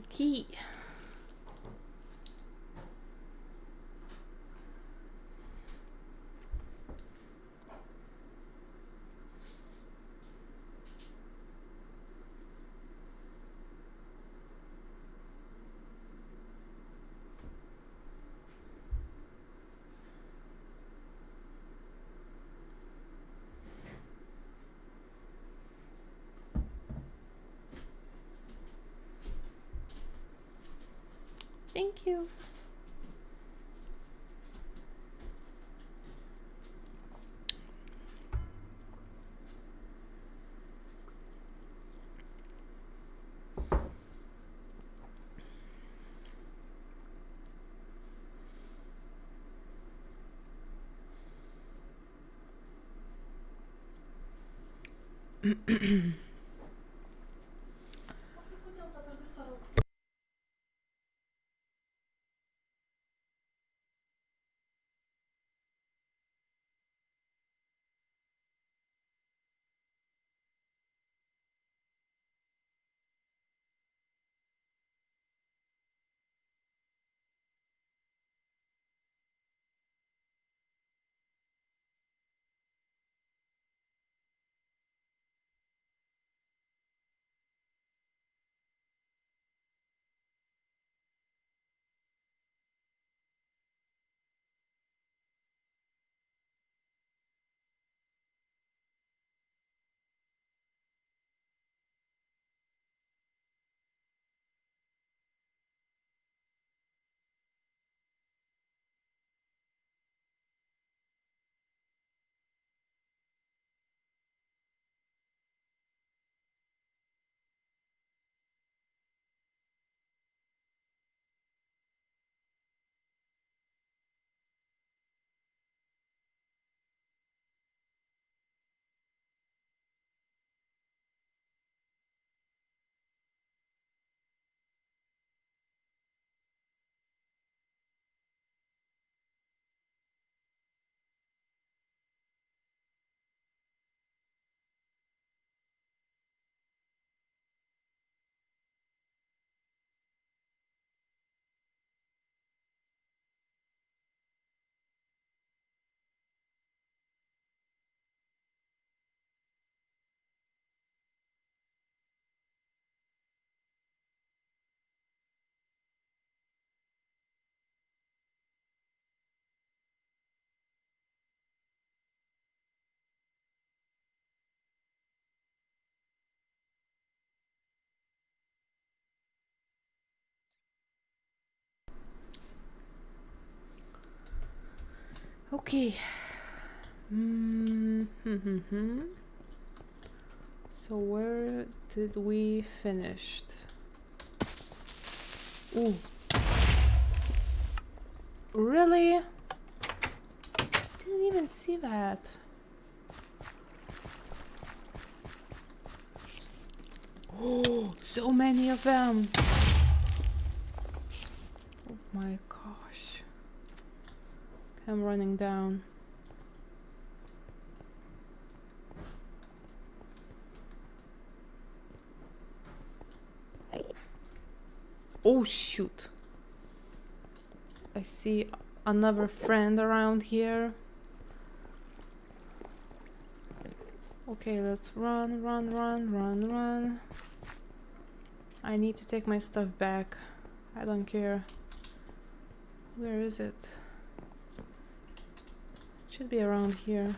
key. Okay. Mm -hmm. So where did we finished? Ooh. Really? Didn't even see that. Oh, so many of them. Oh my. I'm running down. Oh shoot. I see another friend around here. Okay, let's run, run, run, run, run. I need to take my stuff back. I don't care. Where is it? Should be around here.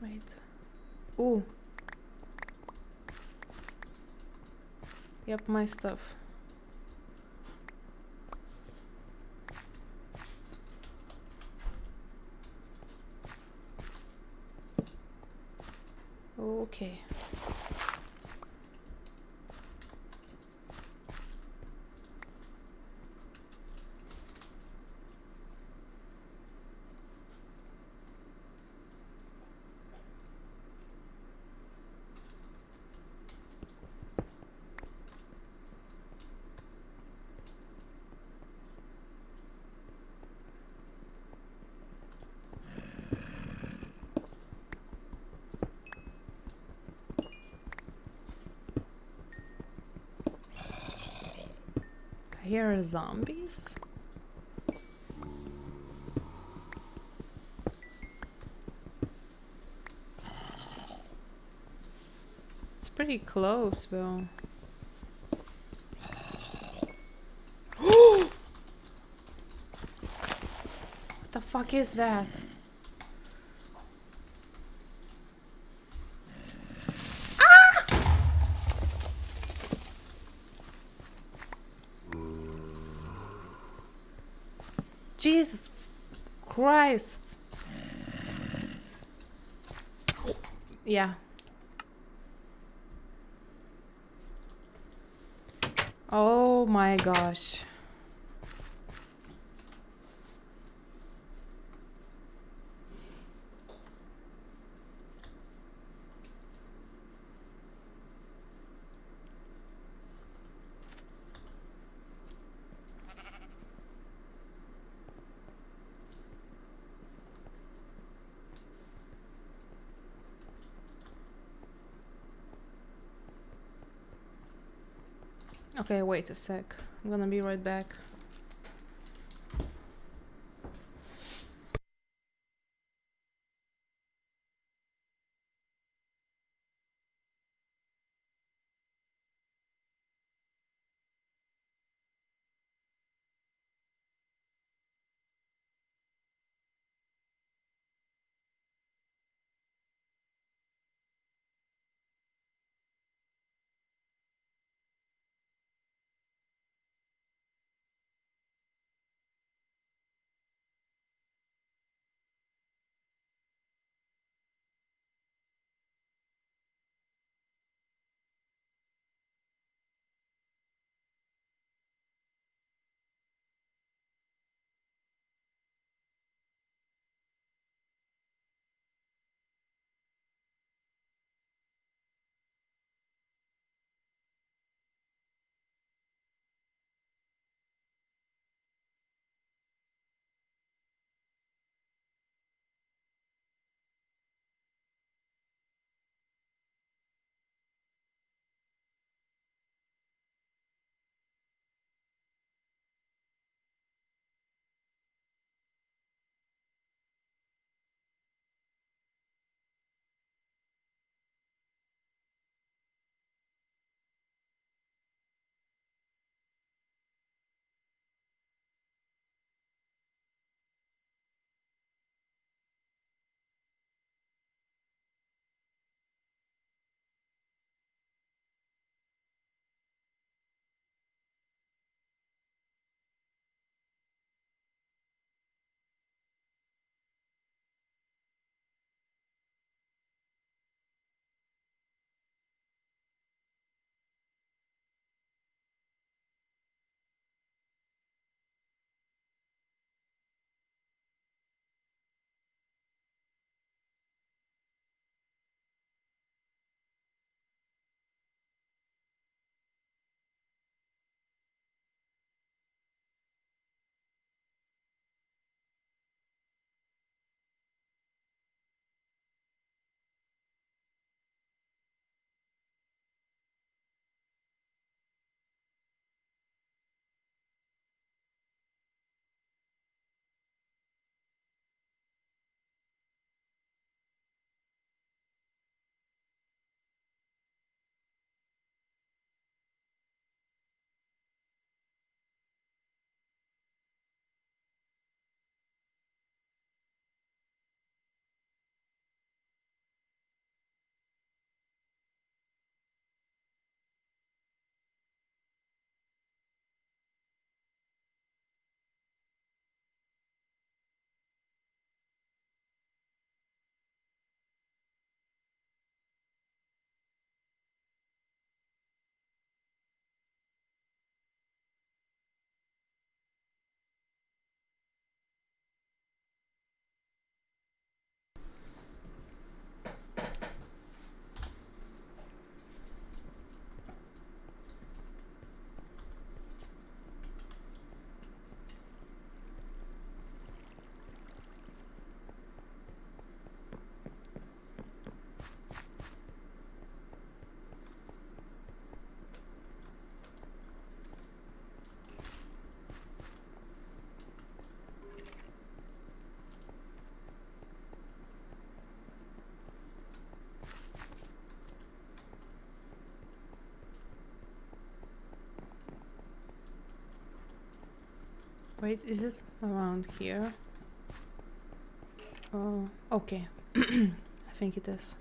Wait. Ooh. Yep, my stuff. Okay. Here are zombies? It's pretty close, though. what the fuck is that? Jesus Christ. Yeah. Oh my gosh. Okay, wait a sec. I'm gonna be right back. Wait, is it around here? Oh, okay. I think it is.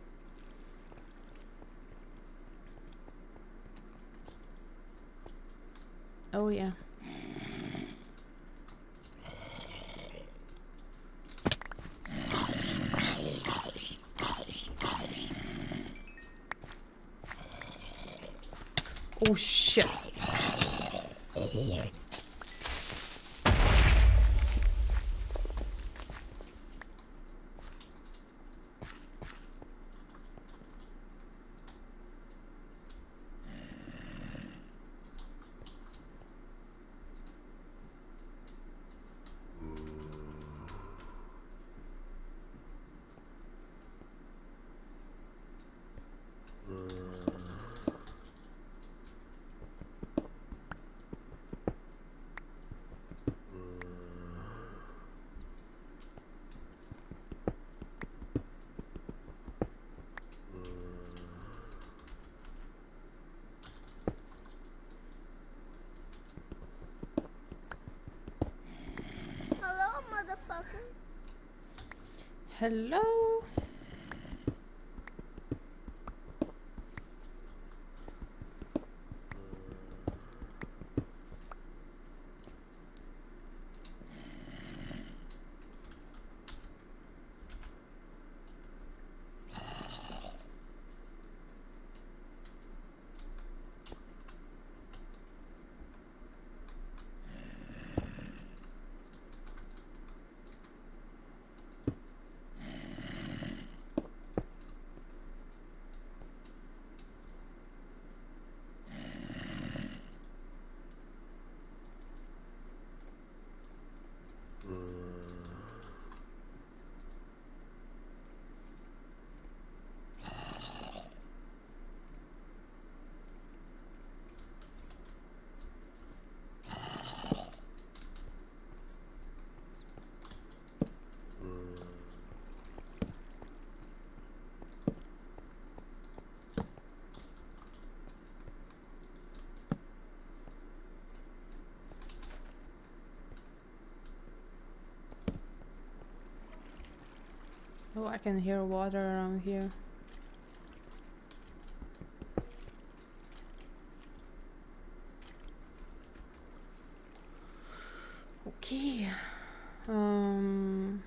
Oh yeah. Oh shit. Hello, motherfucker. Hello. Oh, I can hear water around here. Okay. Um.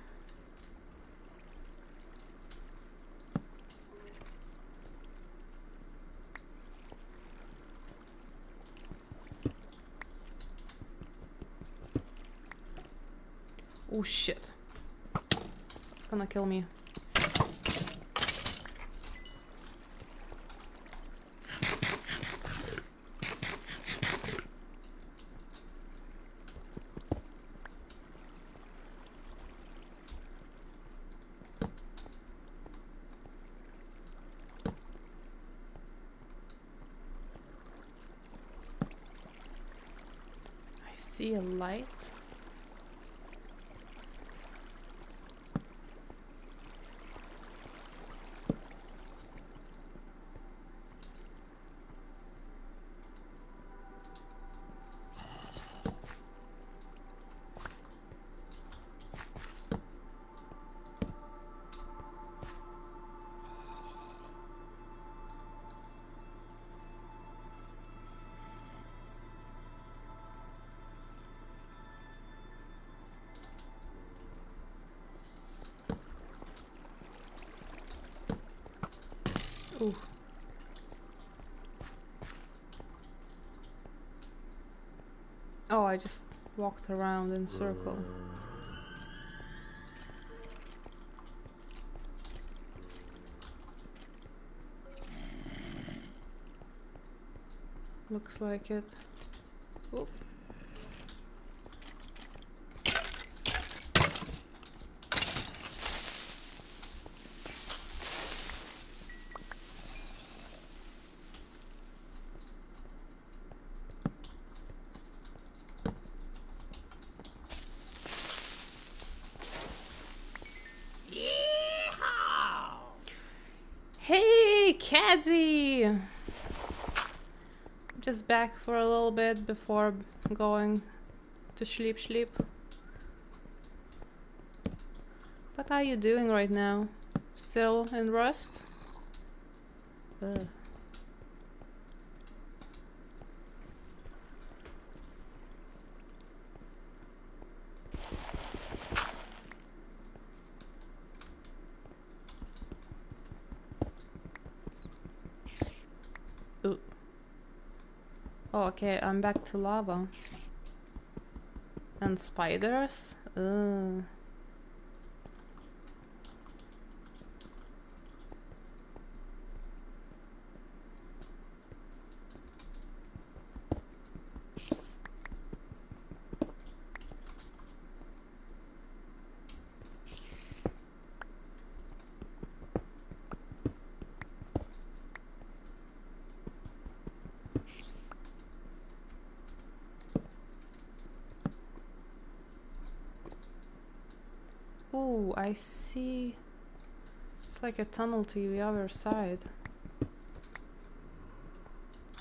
Oh shit. It's gonna kill me. I see a light. Ooh. Oh, I just walked around in circle. Looks like it. Oop. Hey, Cadzy! Just back for a little bit before going to sleep, sleep. What are you doing right now? Still in rust? Ugh. Oh, okay, I'm back to lava. And spiders? Ugh. Oh, I see. It's like a tunnel to the other side.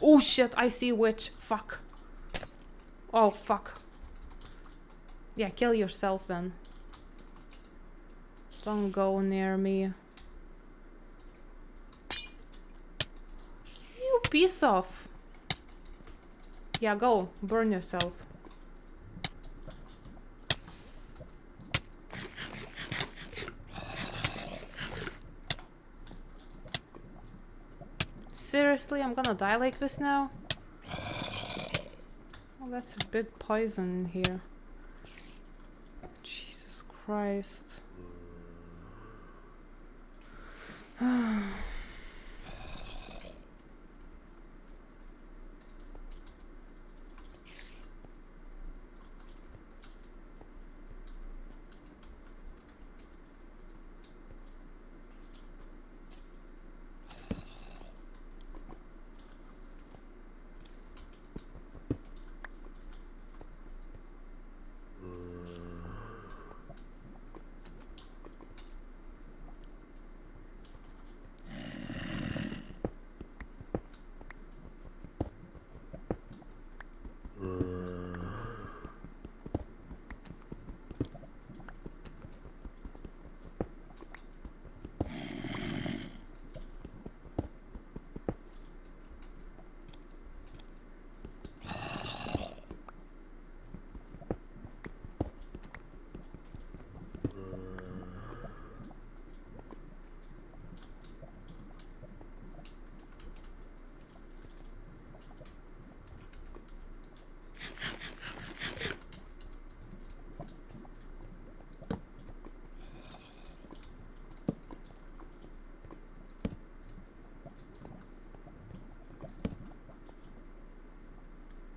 Oh shit, I see witch. Fuck. Oh, fuck. Yeah, kill yourself then. Don't go near me. You piece of. Yeah, go. Burn yourself. Seriously, I'm gonna die like this now? Oh, that's a big poison here. Jesus Christ.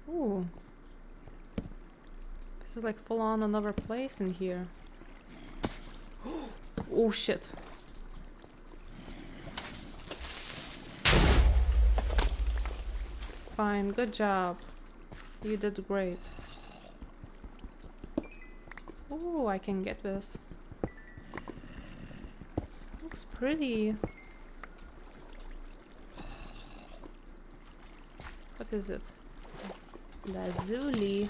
Ooh. This is like full on another place in here. oh shit. Fine, good job. You did great. Oh, I can get this. Looks pretty. What is it? Lazuli.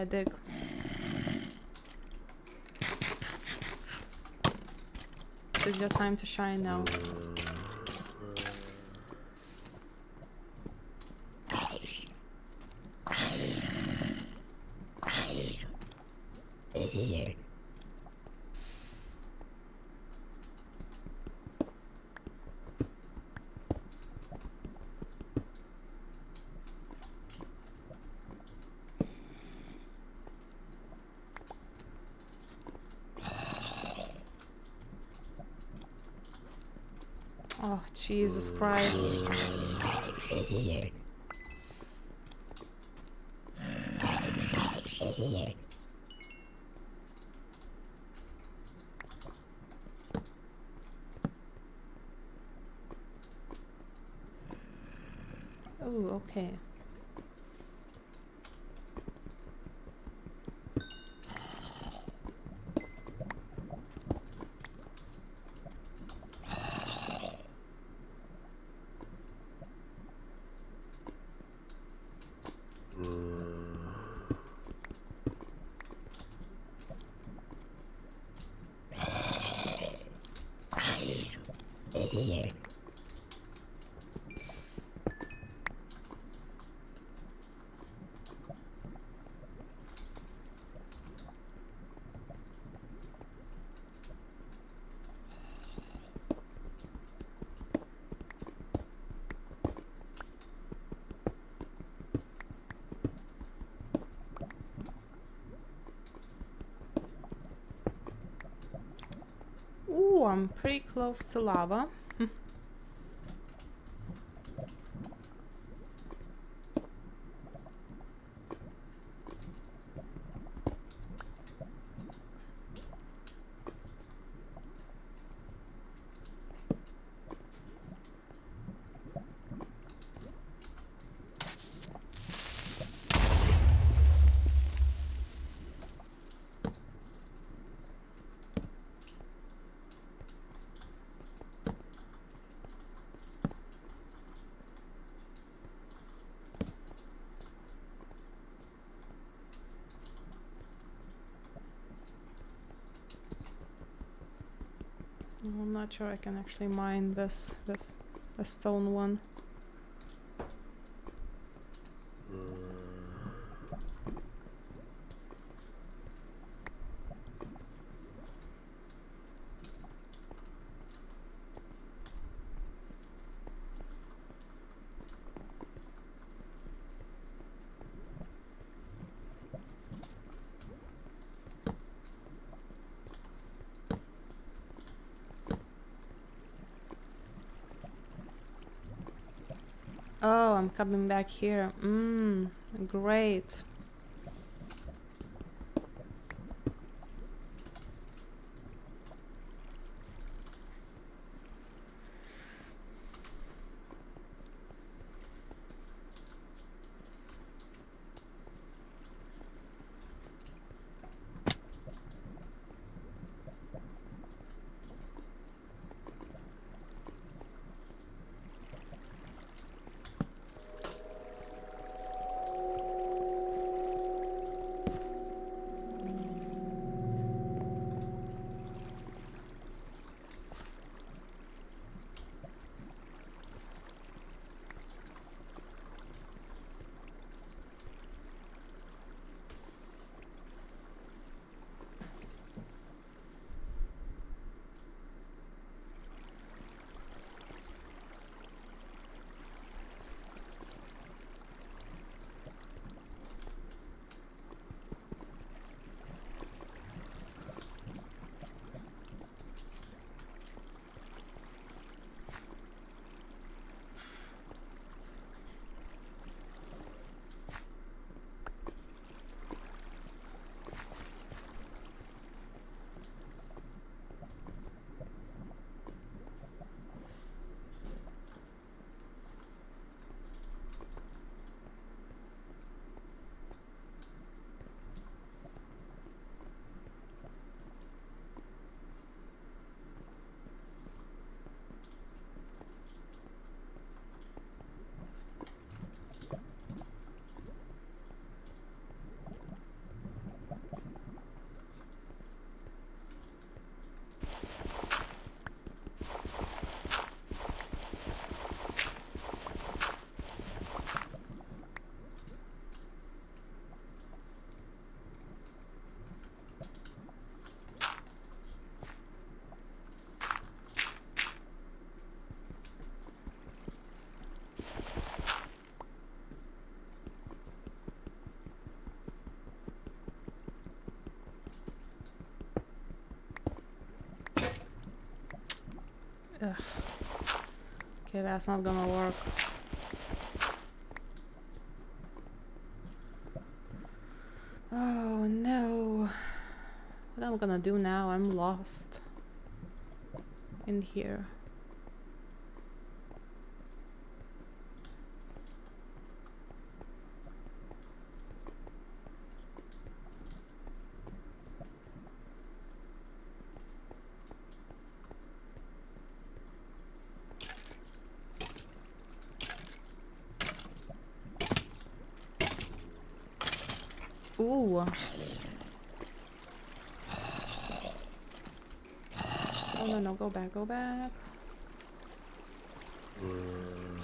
Yeah, dig. This is your time to shine now. Jesus Christ. here. Oh, okay. Here. Ooh, I'm pretty close to lava. I'm not sure I can actually mine this with a stone one. Oh, I'm coming back here. Mmm, great. Ugh. Okay, that's not gonna work. Oh no. What am I gonna do now? I'm lost in here. No go back, go back. Mm.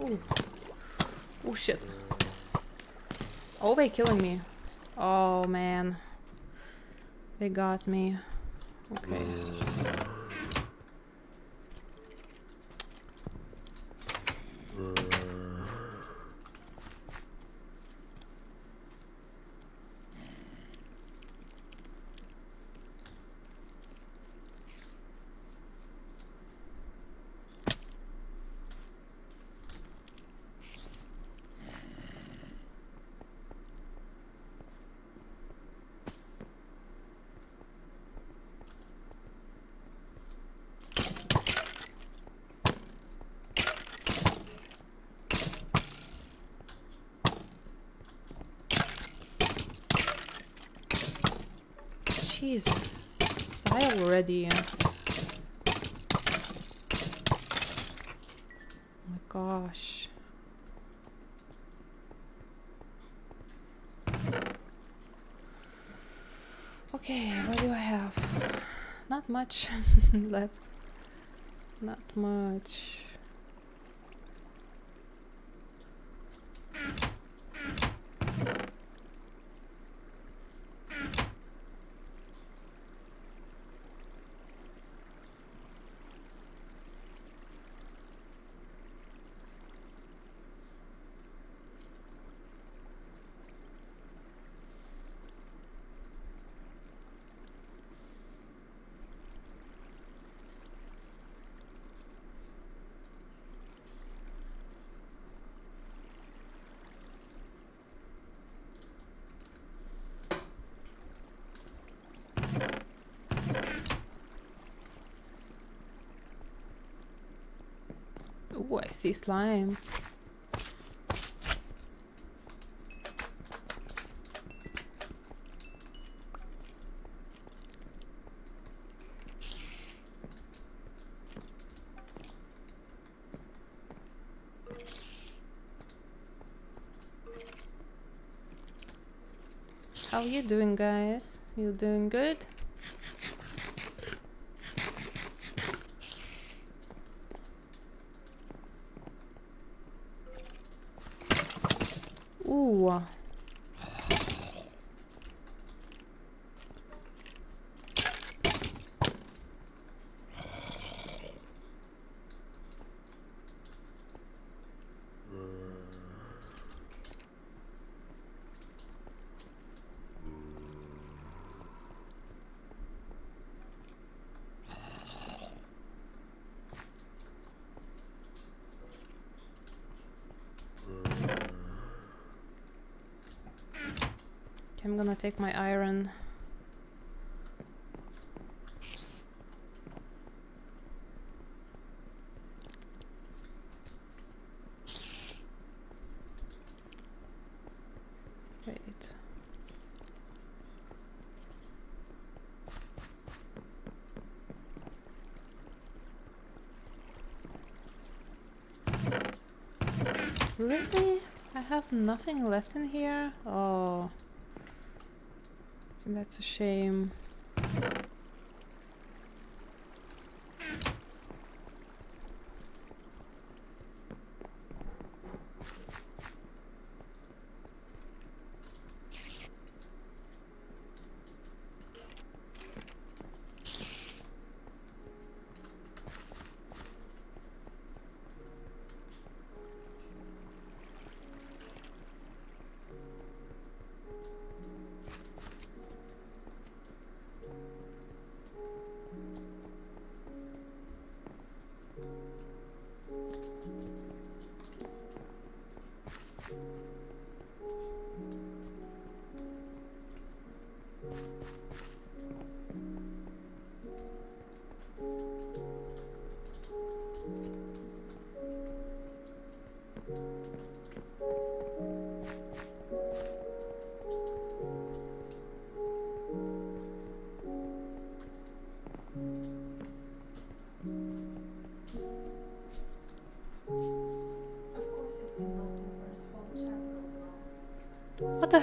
Ooh. Oh shit. Oh, they killing me. Oh man. They got me. Okay. Mm. Mm. Jesus. Oh my gosh. Okay, what do I have? Not much left. Not much. Oh, I see slime. How you doing guys? You doing good? Ooh. Okay, I'm gonna take my iron. Wait. Really? I have nothing left in here? Oh. That's a shame.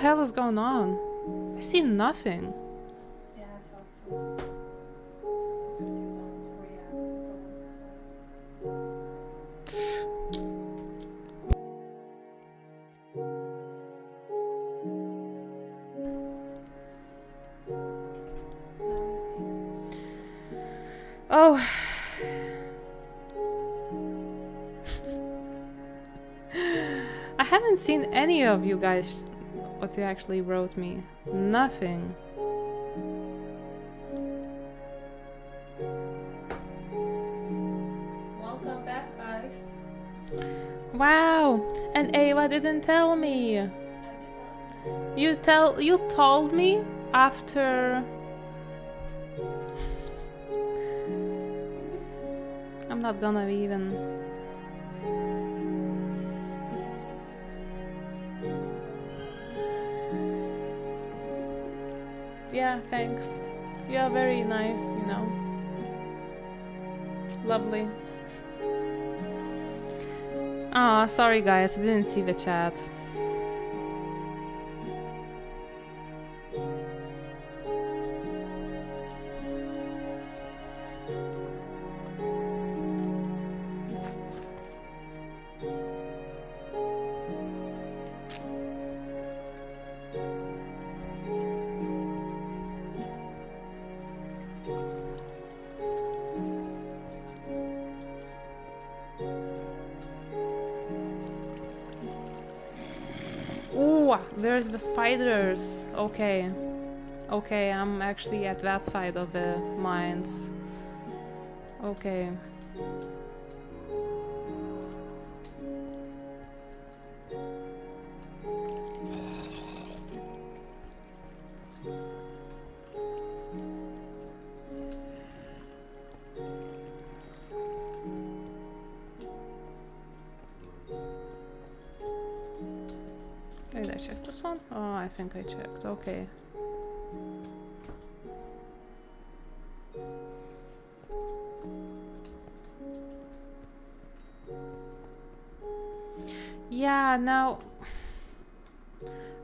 Hell is going on? I see nothing. Yeah, I thought so. Because you don't react at all. So. Now you see. Oh. I haven't seen any of you guys what you actually wrote me. Nothing. Welcome back, guys. Wow. And Ava didn't tell me. I did tell you. You tell you told me after I'm not gonna even Yeah, thanks. You are very nice, you know. Lovely. Ah, sorry guys, I didn't see the chat. Ooh, there's the spiders. Okay. Okay, I'm actually at that side of the mines. Okay. Okay. Yeah, now...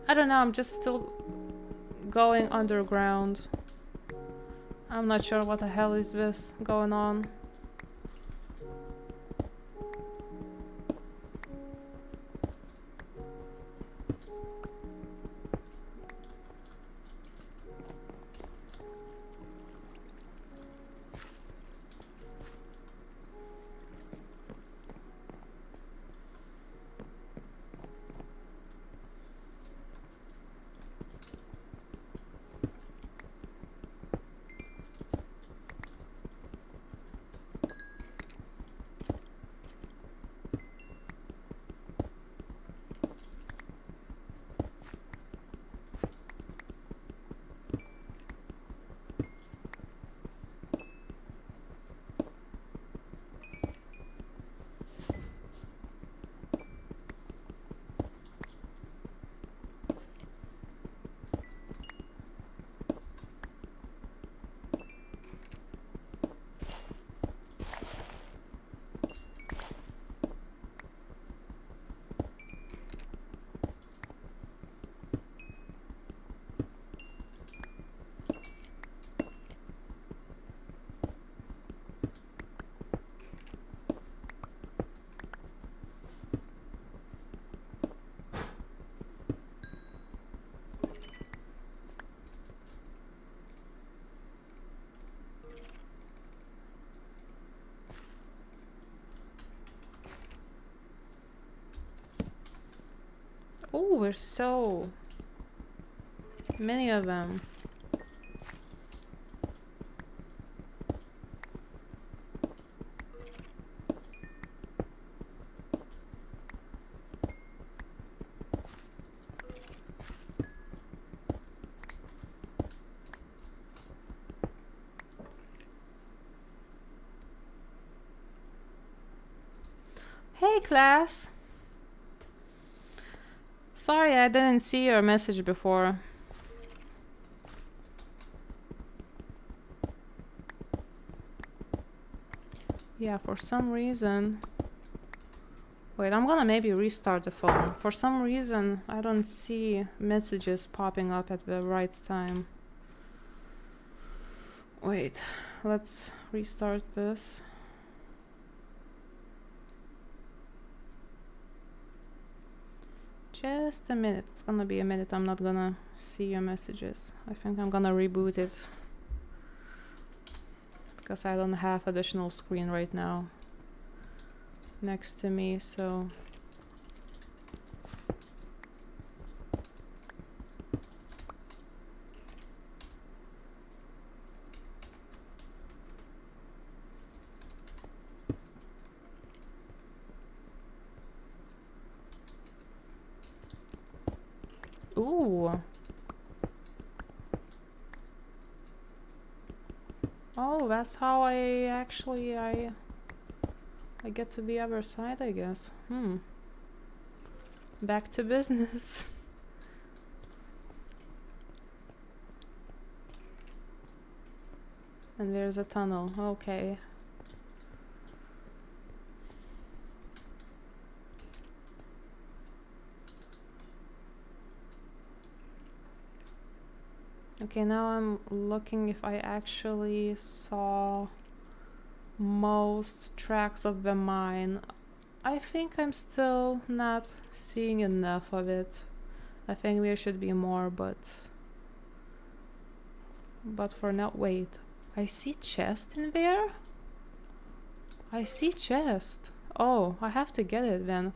I don't know, I'm just still going underground. I'm not sure what the hell is this going on. So many of them. Hey class. Sorry, I didn't see your message before. Yeah, for some reason. Wait, I'm gonna maybe restart the phone. For some reason, I don't see messages popping up at the right time. Wait, let's restart this. Just a minute. It's gonna be a minute. I'm not gonna see your messages. I think I'm gonna reboot it. Because I don't have additional screen right now next to me, so Ooh. Oh, that's how I actually I I get to the other side, I guess. Hmm. Back to business. and there's a tunnel. Okay. Okay, now I'm looking if I actually saw most tracks of the mine. I think I'm still not seeing enough of it. I think there should be more, but... But for now, wait. I see chest in there? I see chest. Oh, I have to get it then.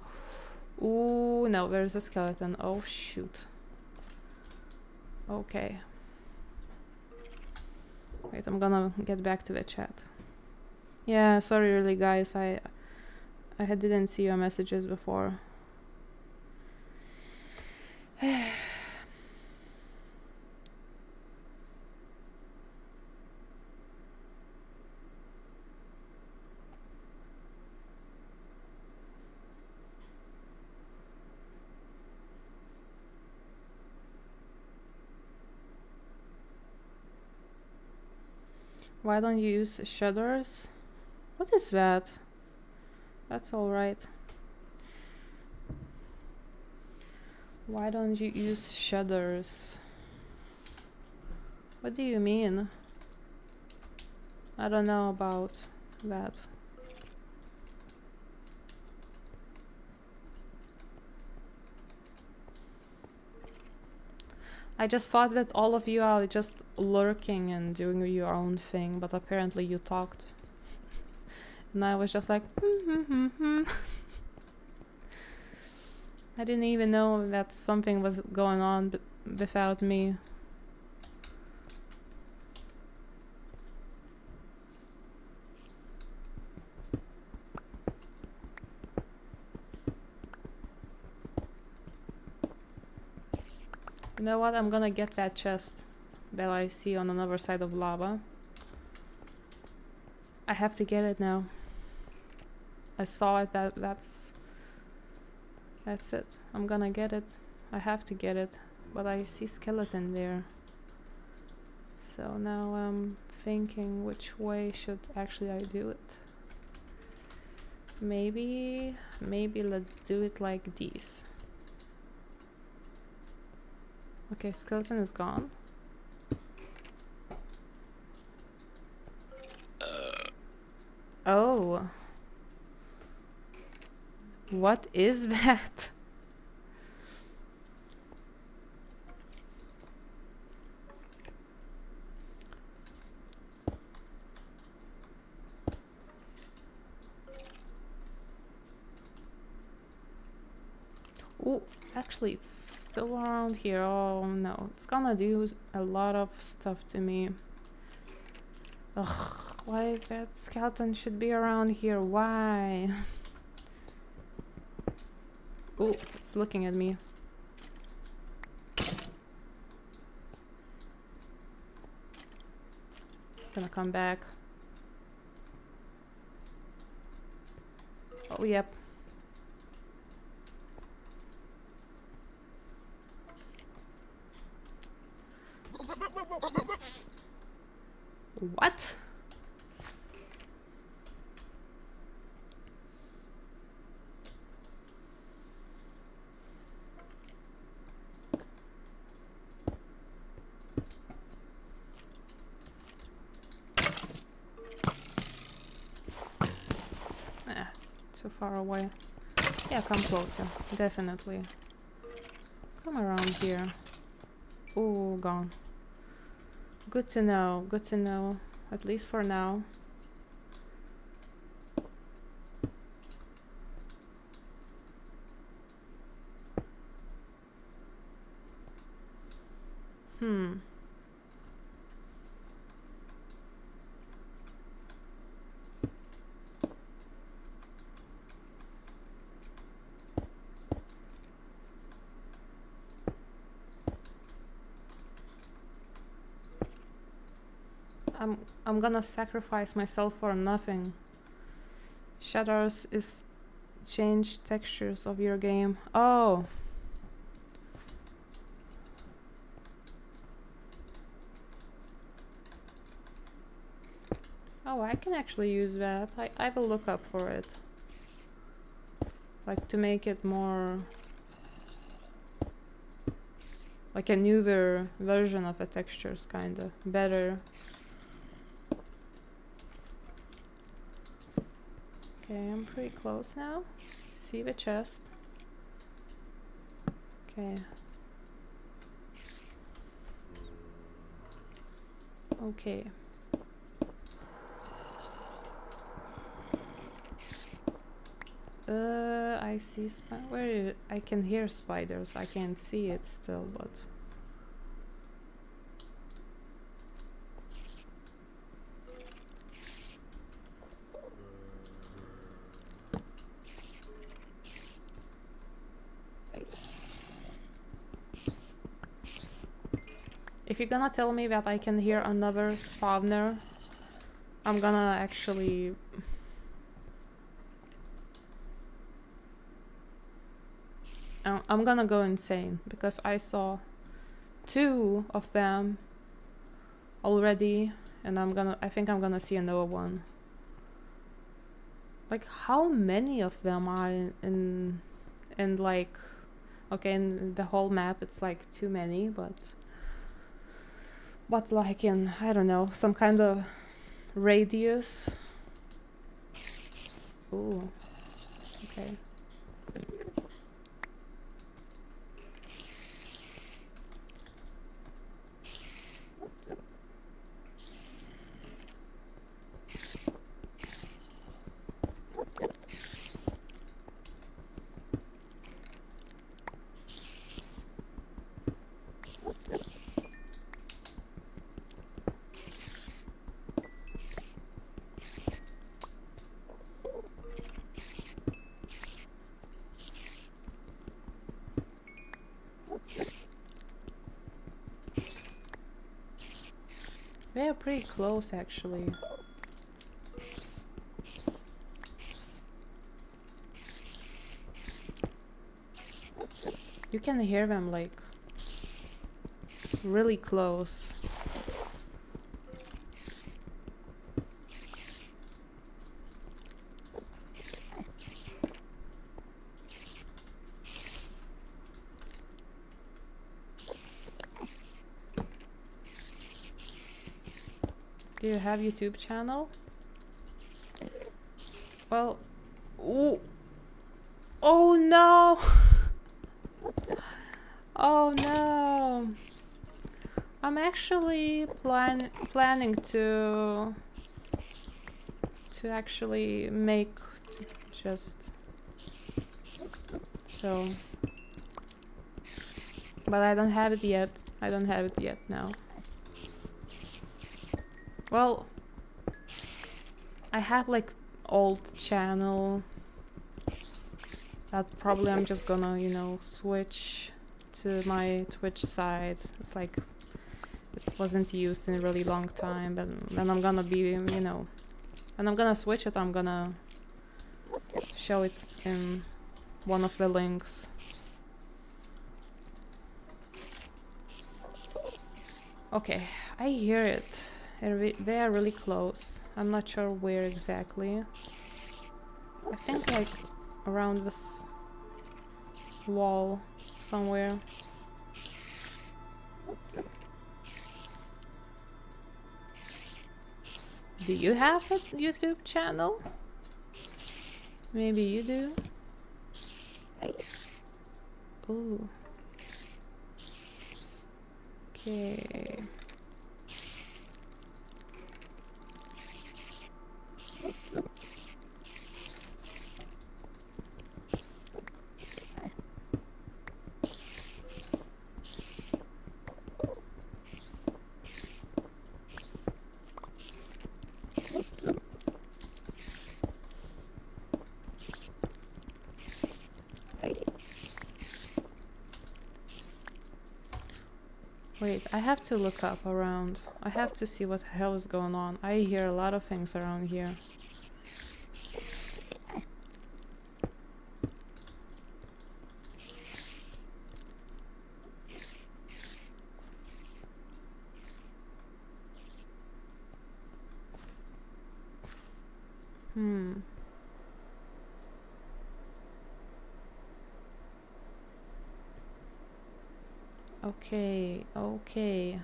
Ooh, no, there's a skeleton. Oh, shoot. Okay. Wait, I'm gonna get back to the chat. Yeah, sorry really guys, I I didn't see your messages before. Why don't you use shaders? What is that? That's alright. Why don't you use shaders? What do you mean? I don't know about that. I just thought that all of you are just lurking and doing your own thing, but apparently you talked. And I was just like, hmm, hmm, hmm, I didn't even know that something was going on without me. Know what? I'm gonna get that chest that I see on another side of lava. I have to get it now. I saw it, that that's that's it. I'm gonna get it. I have to get it. But I see skeleton there. So now I'm thinking which way should actually I do it. Maybe, maybe let's do it like this. Okay, skeleton is gone. Uh. Oh. What is that? Oh, actually it's still around here. Oh no, it's gonna do a lot of stuff to me. Ugh, why that skeleton should be around here? Why? Oh, it's looking at me. Gonna come back. Oh, yep. What? Ah, too far away. Yeah, come closer, definitely. Come around here. Oh, gone. Good to know. Good to know. At least for now. Hmm. I'm gonna sacrifice myself for nothing. Shaders is change textures of your game. Oh. Oh, I can actually use that. I, I will look up for it. Like to make it more like a newer version of the textures kinda better. Okay, I'm pretty close now. See the chest. Okay. Okay. Uh, I see where I can hear spiders. I can't see it still, but if you're gonna tell me that I can hear another spawner, I'm gonna actually I'm- gonna go insane because I saw two of them already and I'm gonna I think I'm gonna see another one. Like how many of them are in in, in like okay in the whole map it's like too many but but like in I don't know some kind of radius. Ooh. Okay. They're pretty close actually. You can hear them like really close. Have YouTube channel? Well, ooh. oh no! oh no! I'm actually plan planning to to actually make just so, but I don't have it yet. I don't have it yet now. Well, I have like old channel that probably I'm just gonna, you know, switch to my Twitch side. It's like it wasn't used in a really long time, but then I'm gonna be, you know, and I'm gonna switch it. I'm gonna show it in one of the links. Okay, I hear it. Re- They are really close. I'm not sure where exactly. I think like around this wall somewhere. Do you have a YouTube channel? Maybe you do? Ooh. Okay. Wait, I have to look up around. I have to see what the hell is going on. I hear a lot of things around here. Hmm. Okay.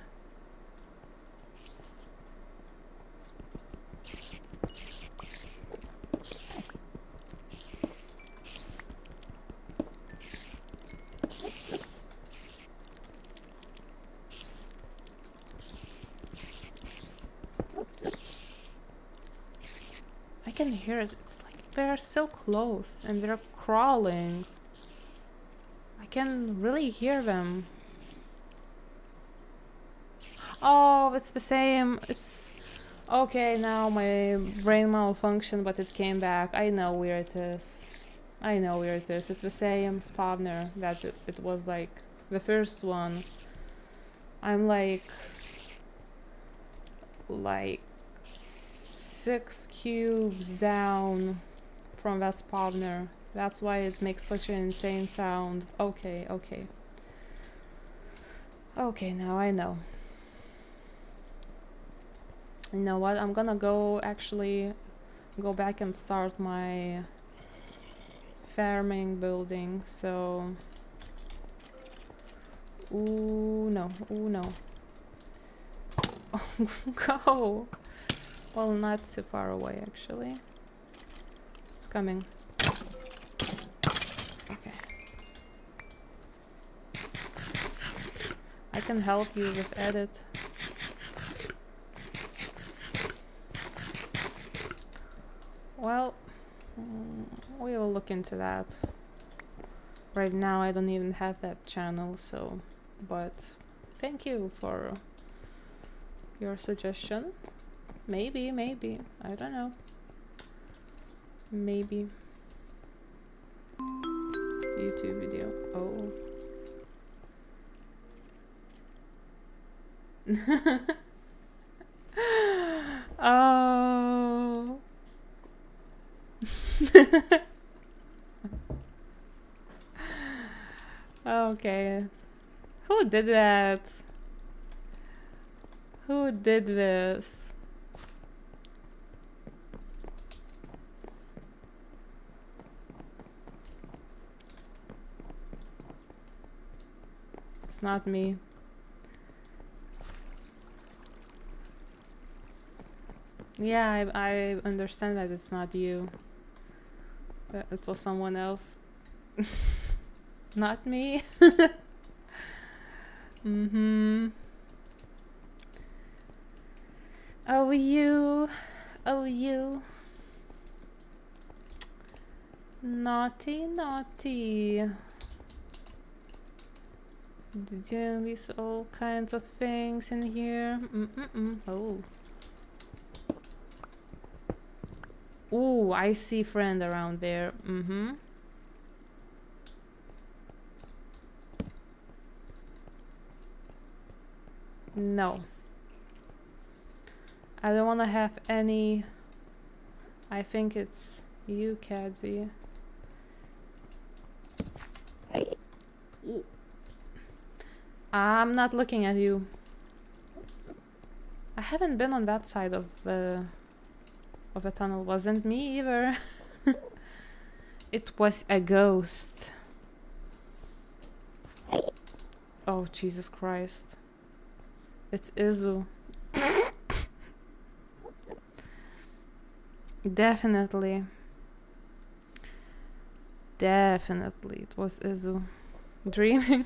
I can hear it. It's like they're so close and they're crawling. I can really hear them. Oh, it's the same. It's okay now. My brain malfunctioned, but it came back. I know where it is. I know where it is. It's the same spawner that it, it was like the first one. I'm like like six cubes down from that spawner. That's why it makes such an insane sound. Okay, okay. Okay, now I know. You know what? I'm gonna go actually go back and start my farming building. So, ooh no, ooh no. go. Well, not too far away actually. It's coming. Okay. I can help you with edit. Well, mm, we will look into that. Right now I don't even have that channel, so... But thank you for your suggestion. Maybe, maybe. I don't know. Maybe. YouTube video. Oh. oh. okay. Who did that? Who did this? It's not me. Yeah, I, I understand that it's not you. That it was someone else. not me. mm-hmm. Oh, you. Oh, you. Naughty, naughty. Doing these all kinds of things in here. Mm-mm-mm. Oh. Ooh, I see friend around there. Mm-hmm. No. I don't want to have any... I think it's you, Kadzie. I'm not looking at you. I haven't been on that side of the of the tunnel. Wasn't me either. it was a ghost. Oh Jesus Christ! It's Izu. Definitely. Definitely, it was Izu dreaming.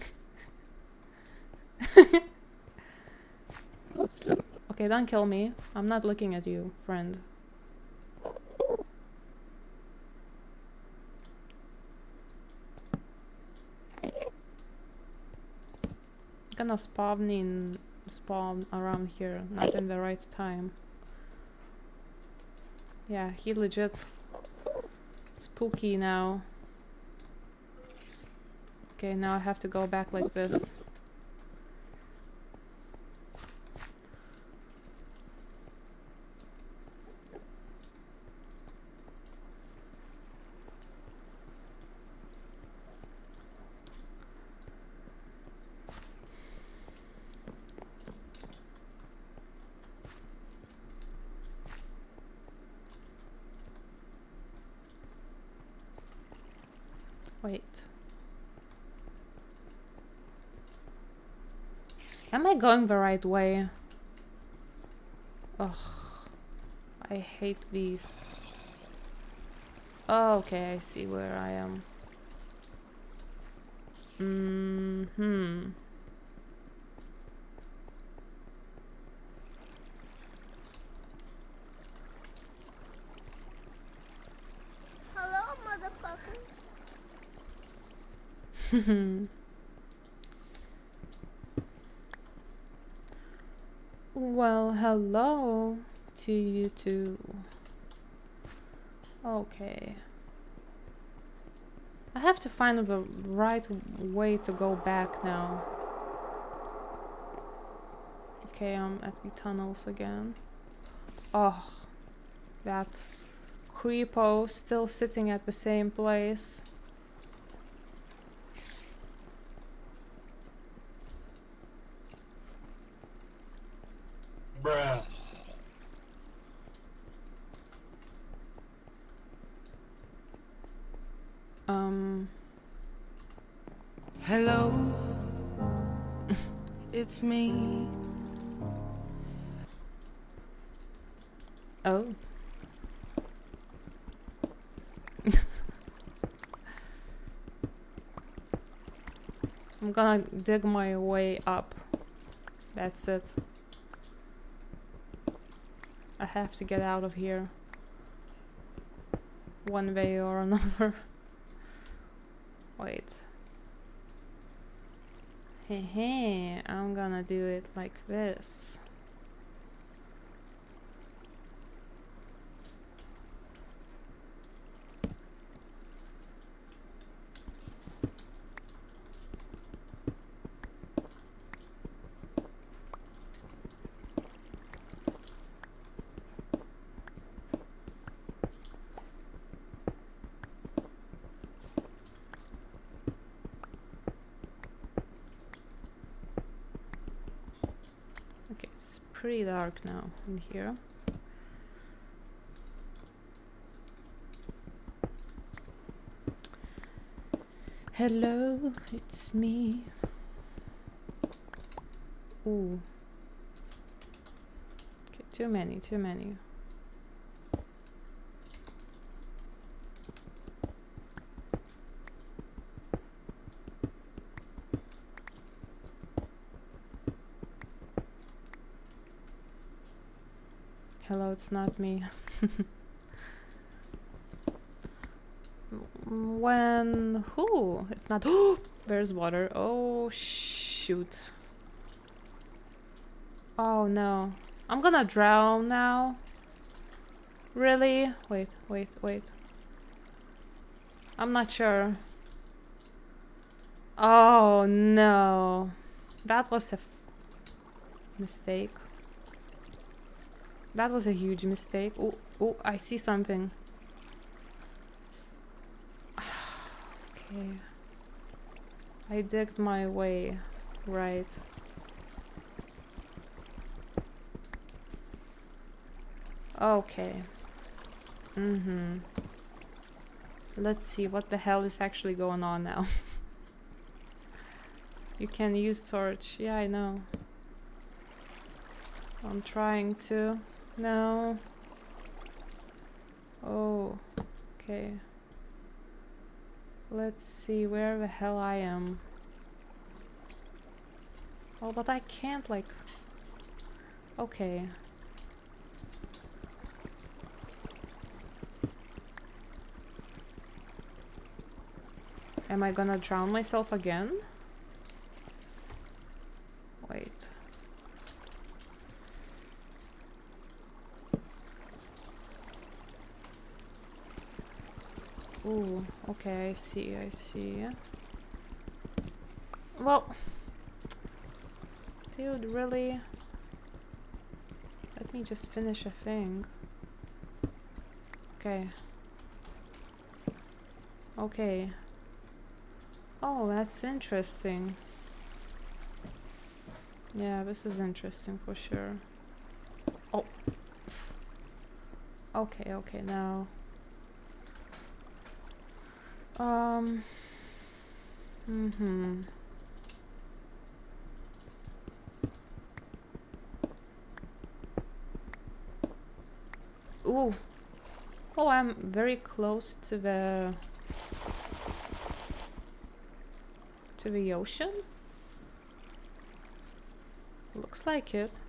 okay, don't kill me. I'm not looking at you, friend. Gonna spawn in spawn around here, not in the right time. Yeah, he legit spooky now. Okay, now I have to go back like this. Wait. Am I going the right way? Ugh. I hate these. Oh, okay, I see where I am. Mm hmm. Hello, motherfucker. well, hello to you too. Okay. I have to find the right way to go back now. Okay, I'm at the tunnels again. Oh, that creepo still sitting at the same place. Gonna dig my way up. That's it. I have to get out of here. One way or another. Wait. Hey, hey, I'm gonna do it like this. Okay, it's pretty dark now in here. Hello, it's me. Ooh. Okay, too many, too many. Not me. when who? If not, there's water. Oh shoot. Oh no. I'm gonna drown now. Really? Wait, wait, wait. I'm not sure. Oh no. That was a mistake. That was a huge mistake. Oh, oh, I see something. okay. I digged my way right. Okay. Mm-hmm. Let's see what the hell is actually going on now. you can use torch. Yeah, I know. I'm trying to. No. Oh, okay. Let's see where the hell I am. Oh, but I can't like. Okay. Am I gonna drown myself again? Wait. Okay, I see, I see. Well, dude, really? Let me just finish a thing. Okay. Okay. Oh, that's interesting. Yeah, this is interesting for sure. Oh. Okay, okay, now. Um. Mhm. Ooh. Oh, I'm very close to the to the ocean. Looks like it.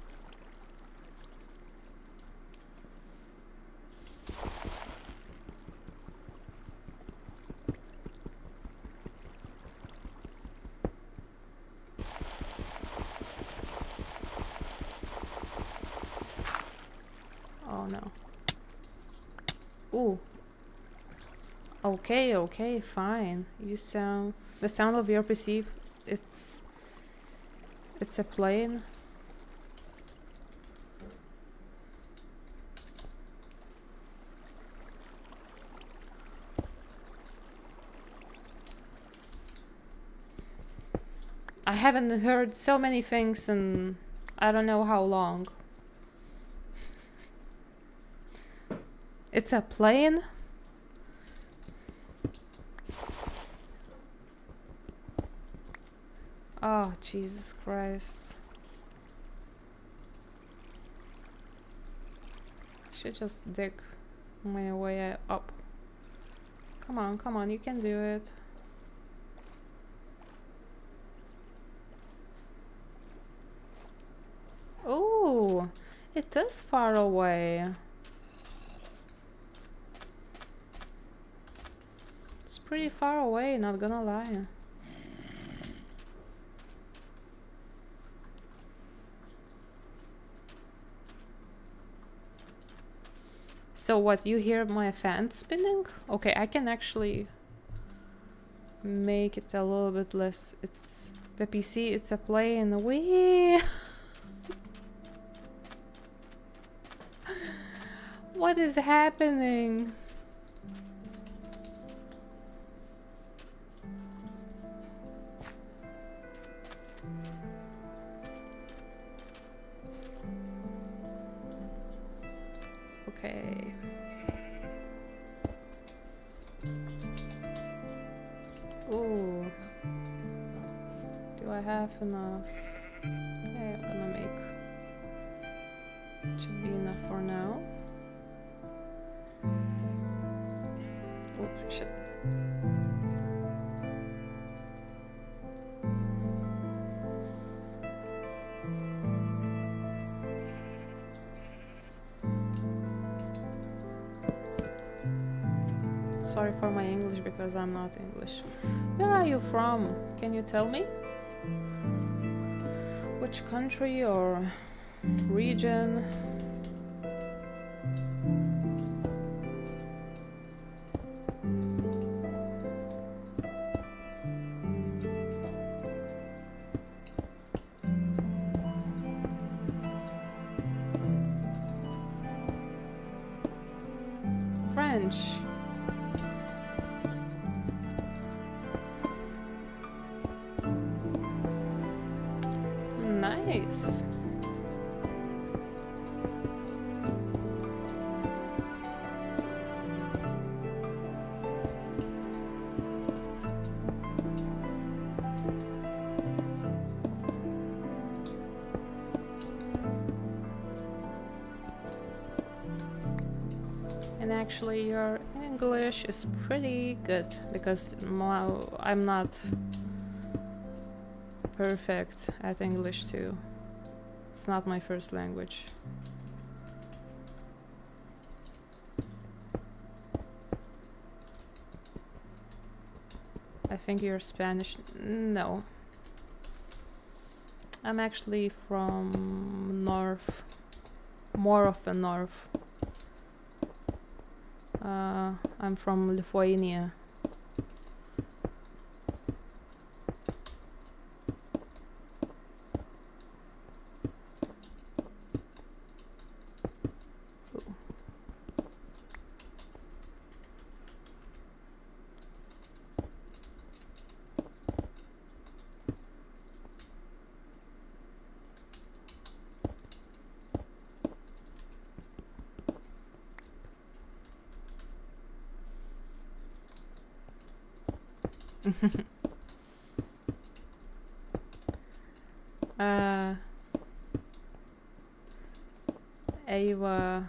Oh no. Ooh. Okay, okay, fine. You sound the sound of your PC it's it's a plane. I haven't heard so many things in I don't know how long. It's a plane? Oh, Jesus Christ. I should just dig my way up. Come on, come on, you can do it. Oh, it is far away. It's pretty far away, not gonna lie. So what, you hear my fan spinning? Okay, I can actually make it a little bit less. It's the PC, it's a plane. Wee. what is happening? Have enough? Okay, I'm gonna make. Should be enough for now. Oh shit. Sorry for my English because I'm not English. Where are you from? Can you tell me? Which country or region? Is pretty good because I'm not perfect at English too. It's not my first language. I think you're Spanish. No. I'm actually from north, more of the north. Uh, I'm from Lithuania. Ooh. uh, Ava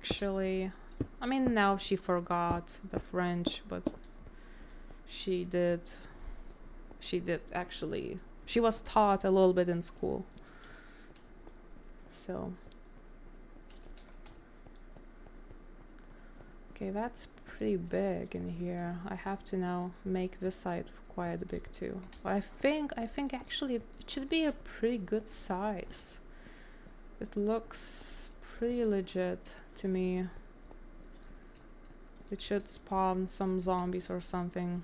actually, I mean, now she forgot the French, but she did. She did actually. She was taught a little bit in school. So. Okay, that's pretty big in here. I have to now make this side quite big too. I think I think actually it, it should be a pretty good size. It looks pretty legit to me. It should spawn some zombies or something.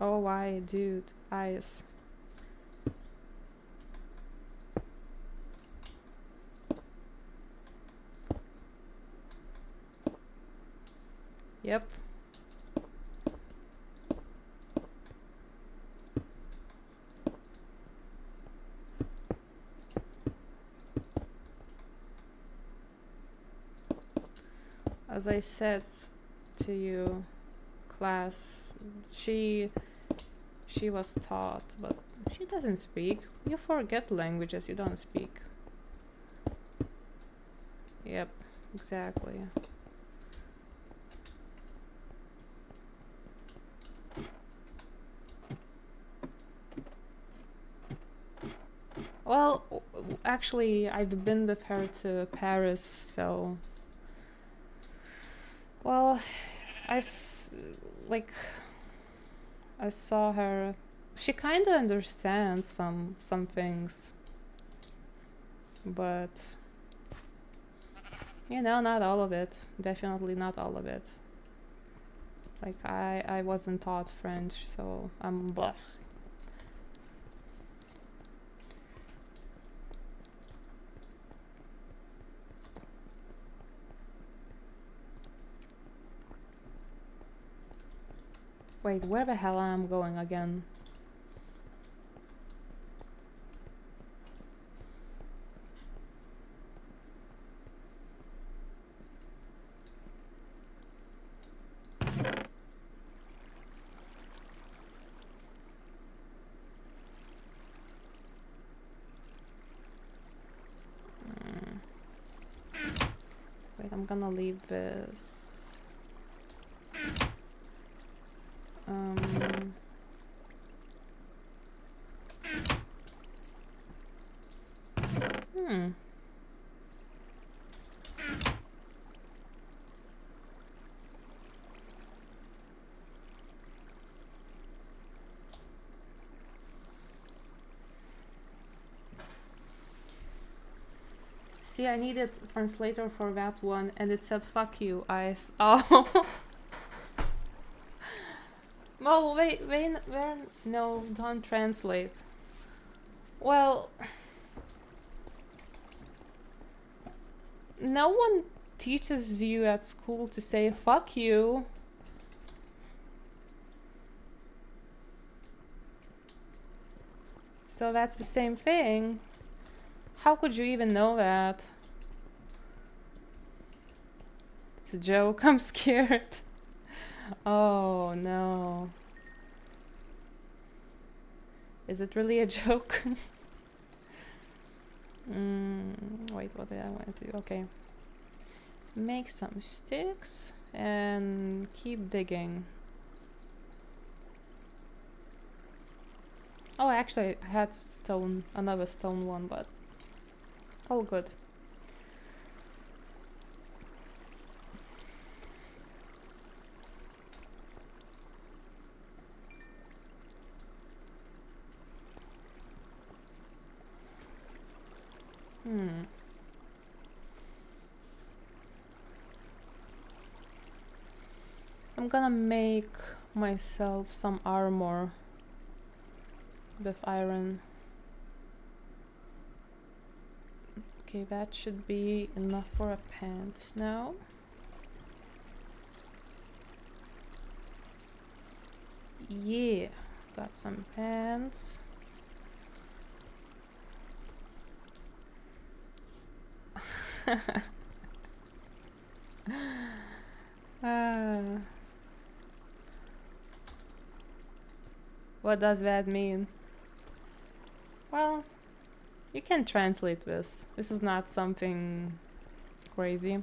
Oh, why, dude? Eyes. Yep. As I said to you, class, she she was taught, but she doesn't speak. You forget languages you don't speak. Yep, exactly. Well, actually, I've been with her to Paris, so. Well, I s- like. I saw her. She kind of understands some some things, but you know, not all of it. Definitely not all of it. Like I I wasn't taught French, so I'm blah. Wait, where the hell am I going again? Mm. I'm gonna leave this. Um, hmm. See, I needed translator for that one, and it said "fuck you, eyes." Oh. Well, wait, wait, where? No, don't translate. Well, no one teaches you at school to say "fuck you." So that's the same thing. How could you even know that? It's a joke. I'm scared. Oh no. Is it really a joke? mm, wait, what did I want to do? Okay. Make some sticks and keep digging. Oh, actually, I had stone, another stone one, but all good. Hmm. I'm gonna make myself some armor with iron. Okay, that should be enough for a pants now. Yeah, got some pants. Ah. What does that mean? Well, you can translate this. This is not something crazy.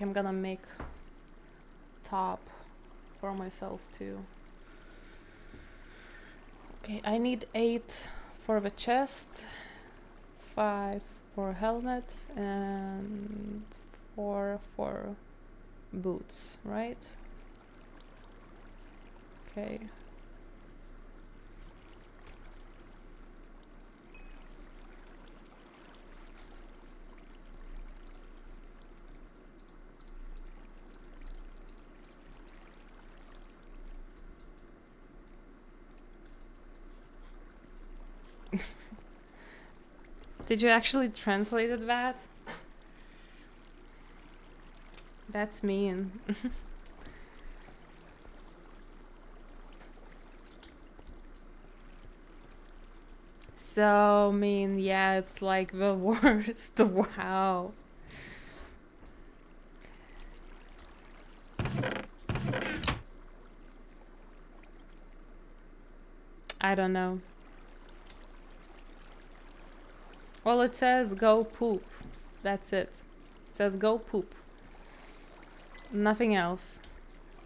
I'm gonna make top for myself too. Okay, I need eight for the chest, five for helmet, and four for boots, right? Okay. Did you actually translated that? That's mean. so mean, yeah, it's like the worst. wow. I don't know. Well, it says go poop. That's it. It says go poop. Nothing else.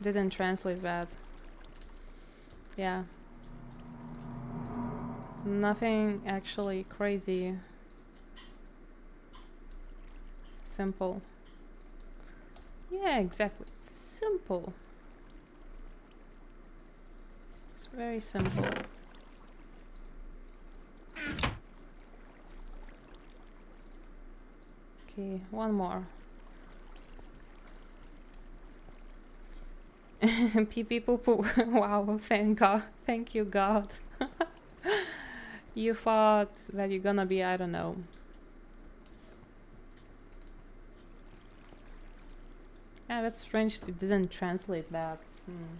Didn't translate that. Yeah. Nothing actually crazy. Simple. Yeah, exactly. It's simple. It's very simple. Okay, one more. pee pee poo poo. wow, thank God. Thank you, God. you thought that you're gonna be, I don't know. Yeah, that's strange. It didn't translate that. Hmm.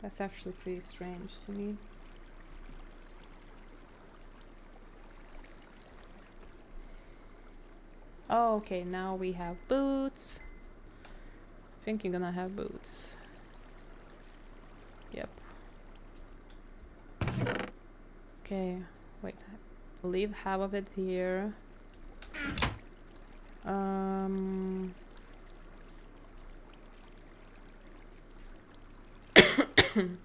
That's actually pretty strange to me. Oh, okay, now we have boots. I think you're gonna have boots. Yep. Okay, wait. Leave half of it here. Um...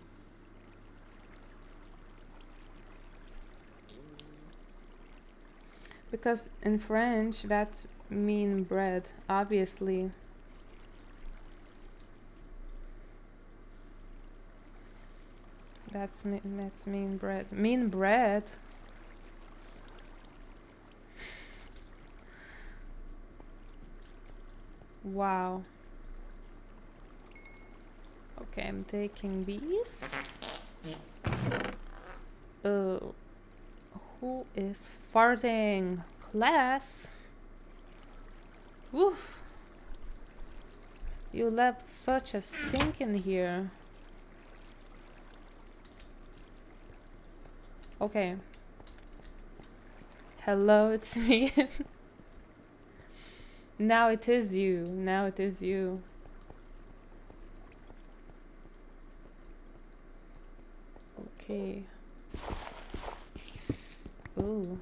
Because in French that mean bread, obviously. That's me that's mean bread. Mean bread. wow. Okay, I'm taking these. Uh, who is farting? Class? Woof. You left such a stink in here. Okay. Hello, it's me. now it is you. Now it is you. Okay. Ooh.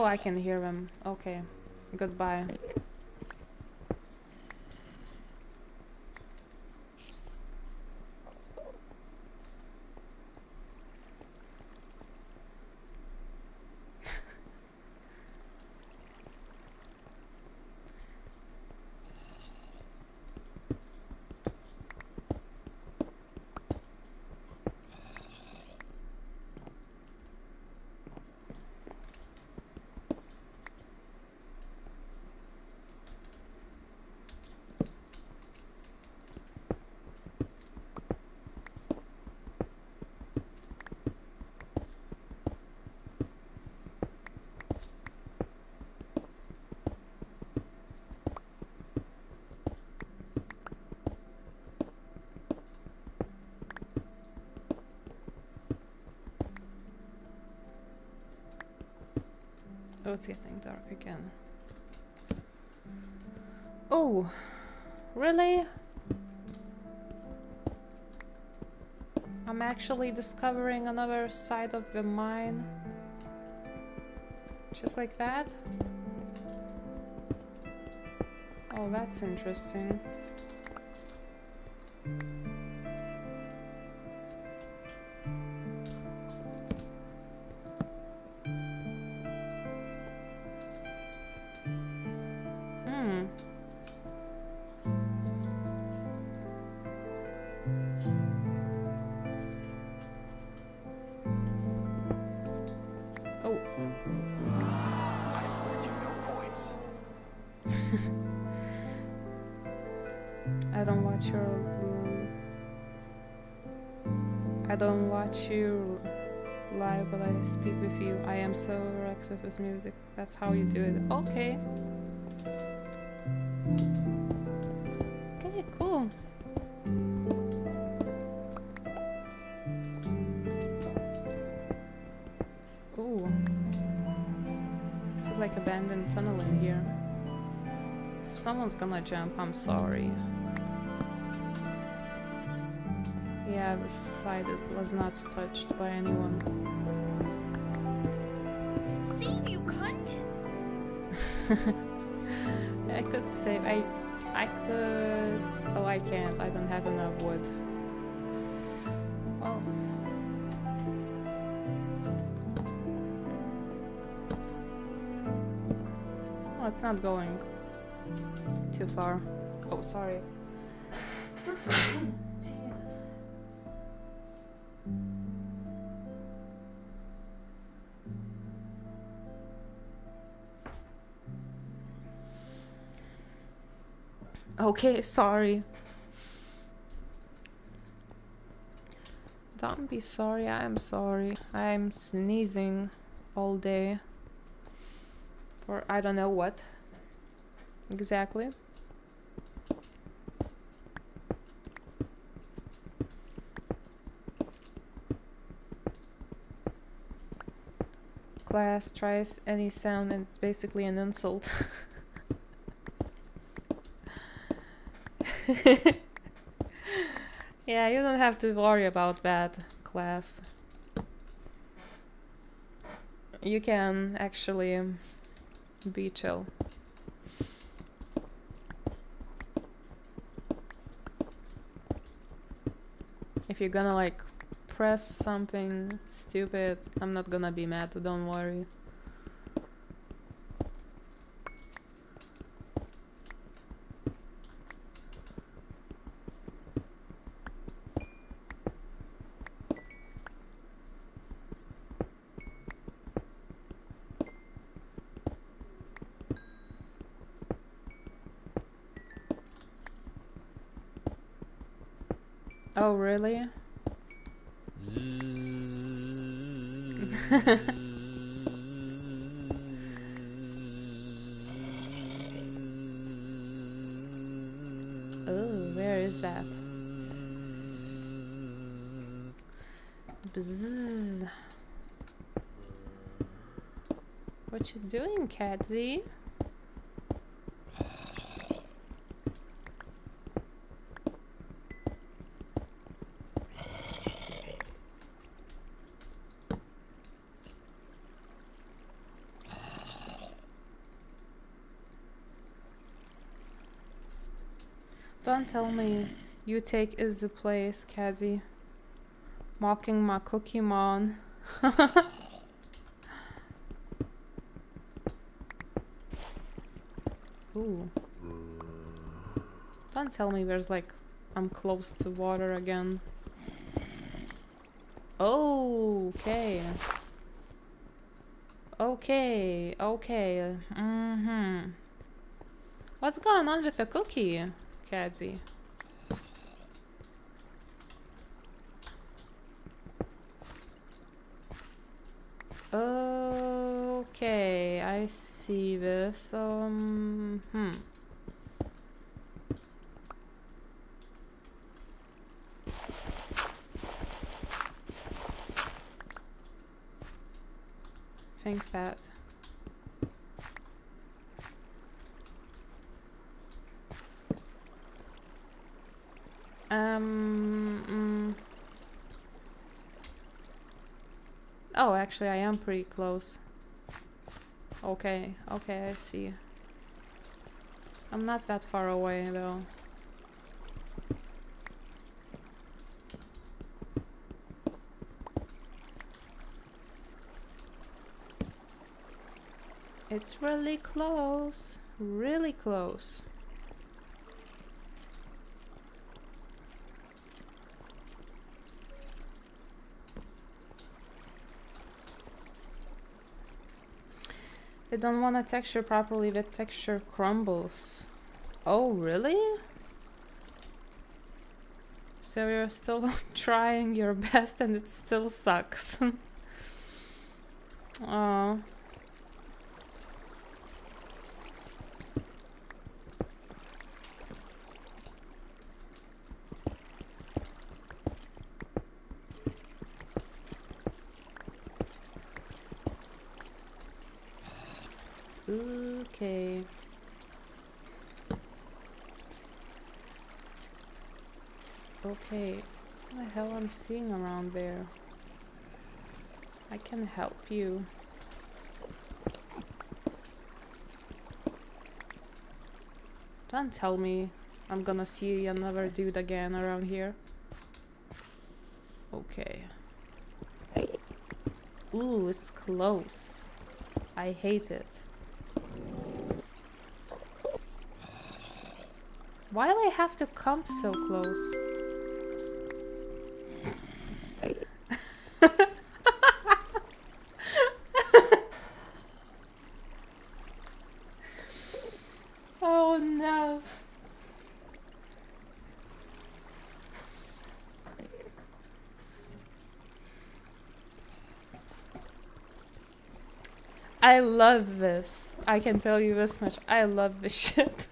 Oh, I can hear them. Okay. Goodbye. It's getting dark again. Oh, really? I'm actually discovering another side of the mine. Just like that? Oh, that's interesting. With this music. That's how you do it. Okay. Okay, cool. Ooh. This is like abandoned tunnel in here. If someone's gonna jump, I'm sorry. Yeah, this side was not touched by anyone. I could save. I, I could. Oh, I can't. I don't have enough wood. Well. Oh, it's not going too far. Oh, sorry. Okay, sorry. Don't be sorry, I am sorry. I'm sneezing all day. For I don't know what. Exactly. Class tries any sound and it's basically an insult. yeah, you don't have to worry about that, class. You can actually be chill. If you're gonna like press something stupid, I'm not gonna be mad, don't worry. Oh, really? Oh, where is that? Bzzz. What you doing, Catsy? Don't tell me you take Izu place, Kazi. Mocking my cookie mon. Ooh. Tell me there's like I'm close to water again. Oh, okay. Okay, okay. Mm-hmm. What's going on with the cookie, Kazi? Okay, I see this. Um, hmm. Think that. Um. mm. Oh, actually, I am pretty close. Okay, okay, I see. I'm not that far away, though. It's really close. Really close. I don't want to texture properly, the texture crumbles. Oh, really? So you're still trying your best and it still sucks. oh. Okay. Okay. What the hell I'm seeing around there? I can help you. Don't tell me I'm gonna see another dude again around here. Okay. Ooh, it's close. I hate it. Why do I have to come so close? oh no. I love this. I can tell you this much. I love this shit.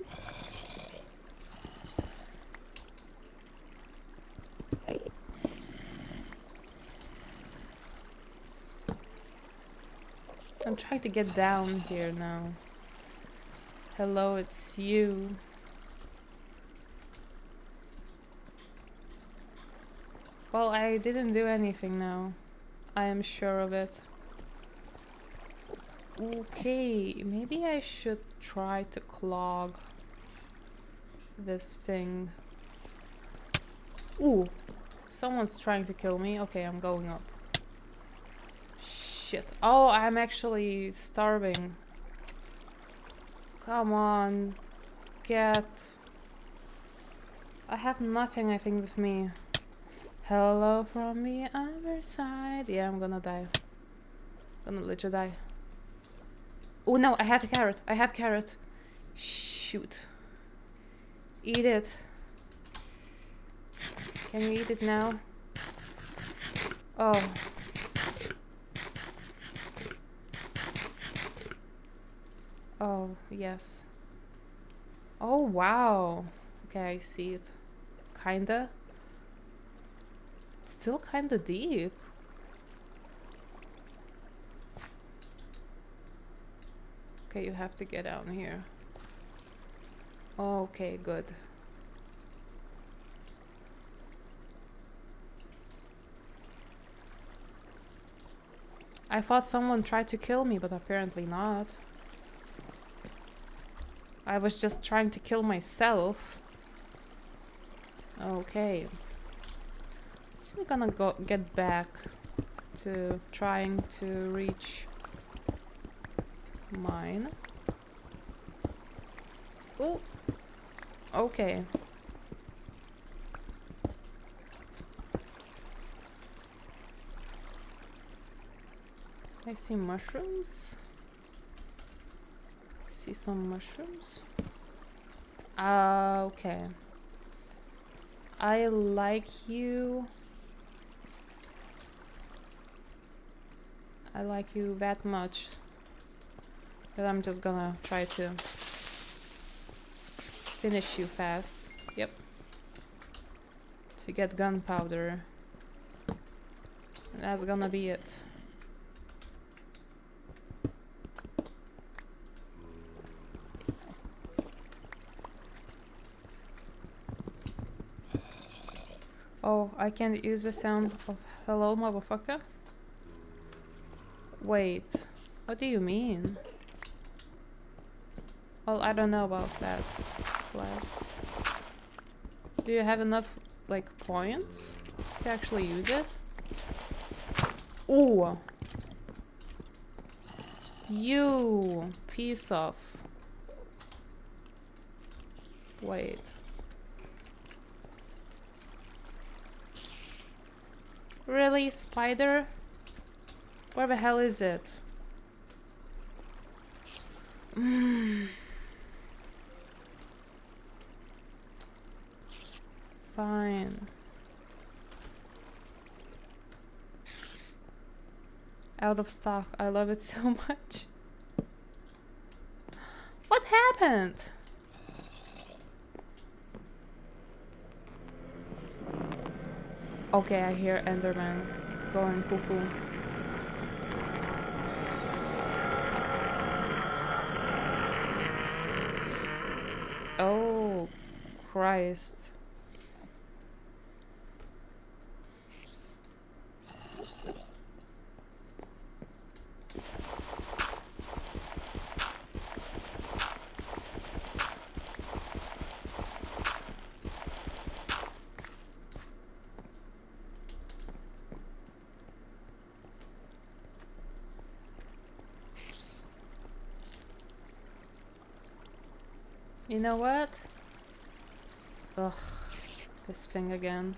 I'm trying to get down here now. Hello, it's you. Well, I didn't do anything now. I am sure of it. Okay, maybe I should try to clog this thing. Ooh, someone's trying to kill me. Okay, I'm going up. Shit. Oh, I'm actually starving. Come on. Get. I have nothing, I think, with me. Hello from the other side. Yeah, I'm gonna die. Gonna literally die. Oh no, I have a carrot. I have carrot. Shoot. Eat it. Can you eat it now? Oh. Oh, yes. Oh, wow. Okay, I see it. Kinda. Still kinda deep. Okay, you have to get down here. Okay, good. I thought someone tried to kill me, but apparently not. I was just trying to kill myself. Okay. So we're gonna go get back to trying to reach mine. Oh. Okay. I see mushrooms. See some mushrooms. Ah, okay. I like you. I like you that much I'm just gonna try to finish you fast. Yep. To get gunpowder. That's gonna be it. Oh, I can't use the sound of hello, motherfucker? Wait, what do you mean? Well, I don't know about that class. Do you have enough, like, points to actually use it? Ooh! You piece of... Wait. Really, spider? Where the hell is it? Mm. Fine. Out of stock. I love it so much. What happened? Okay, I hear Enderman going cuckoo. Oh, Christ. You know what? Ugh, this thing again.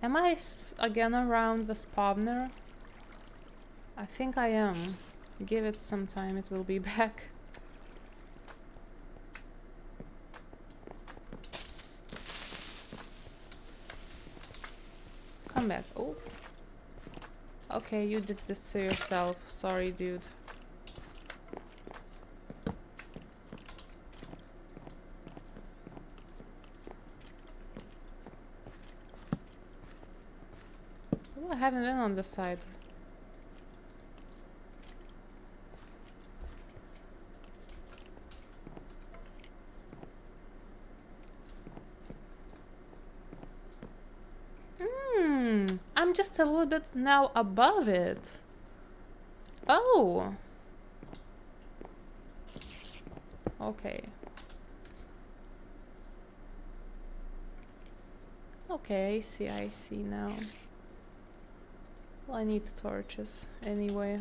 Am I again around the spawner? I think I am. Give it some time, it will be back. Come back. Oh. Okay, you did this to yourself. Sorry, dude. I haven't been on this side. Hmm, I'm just a little bit now above it. Oh. Okay. Okay, I see, I see now. Well, I need torches anyway.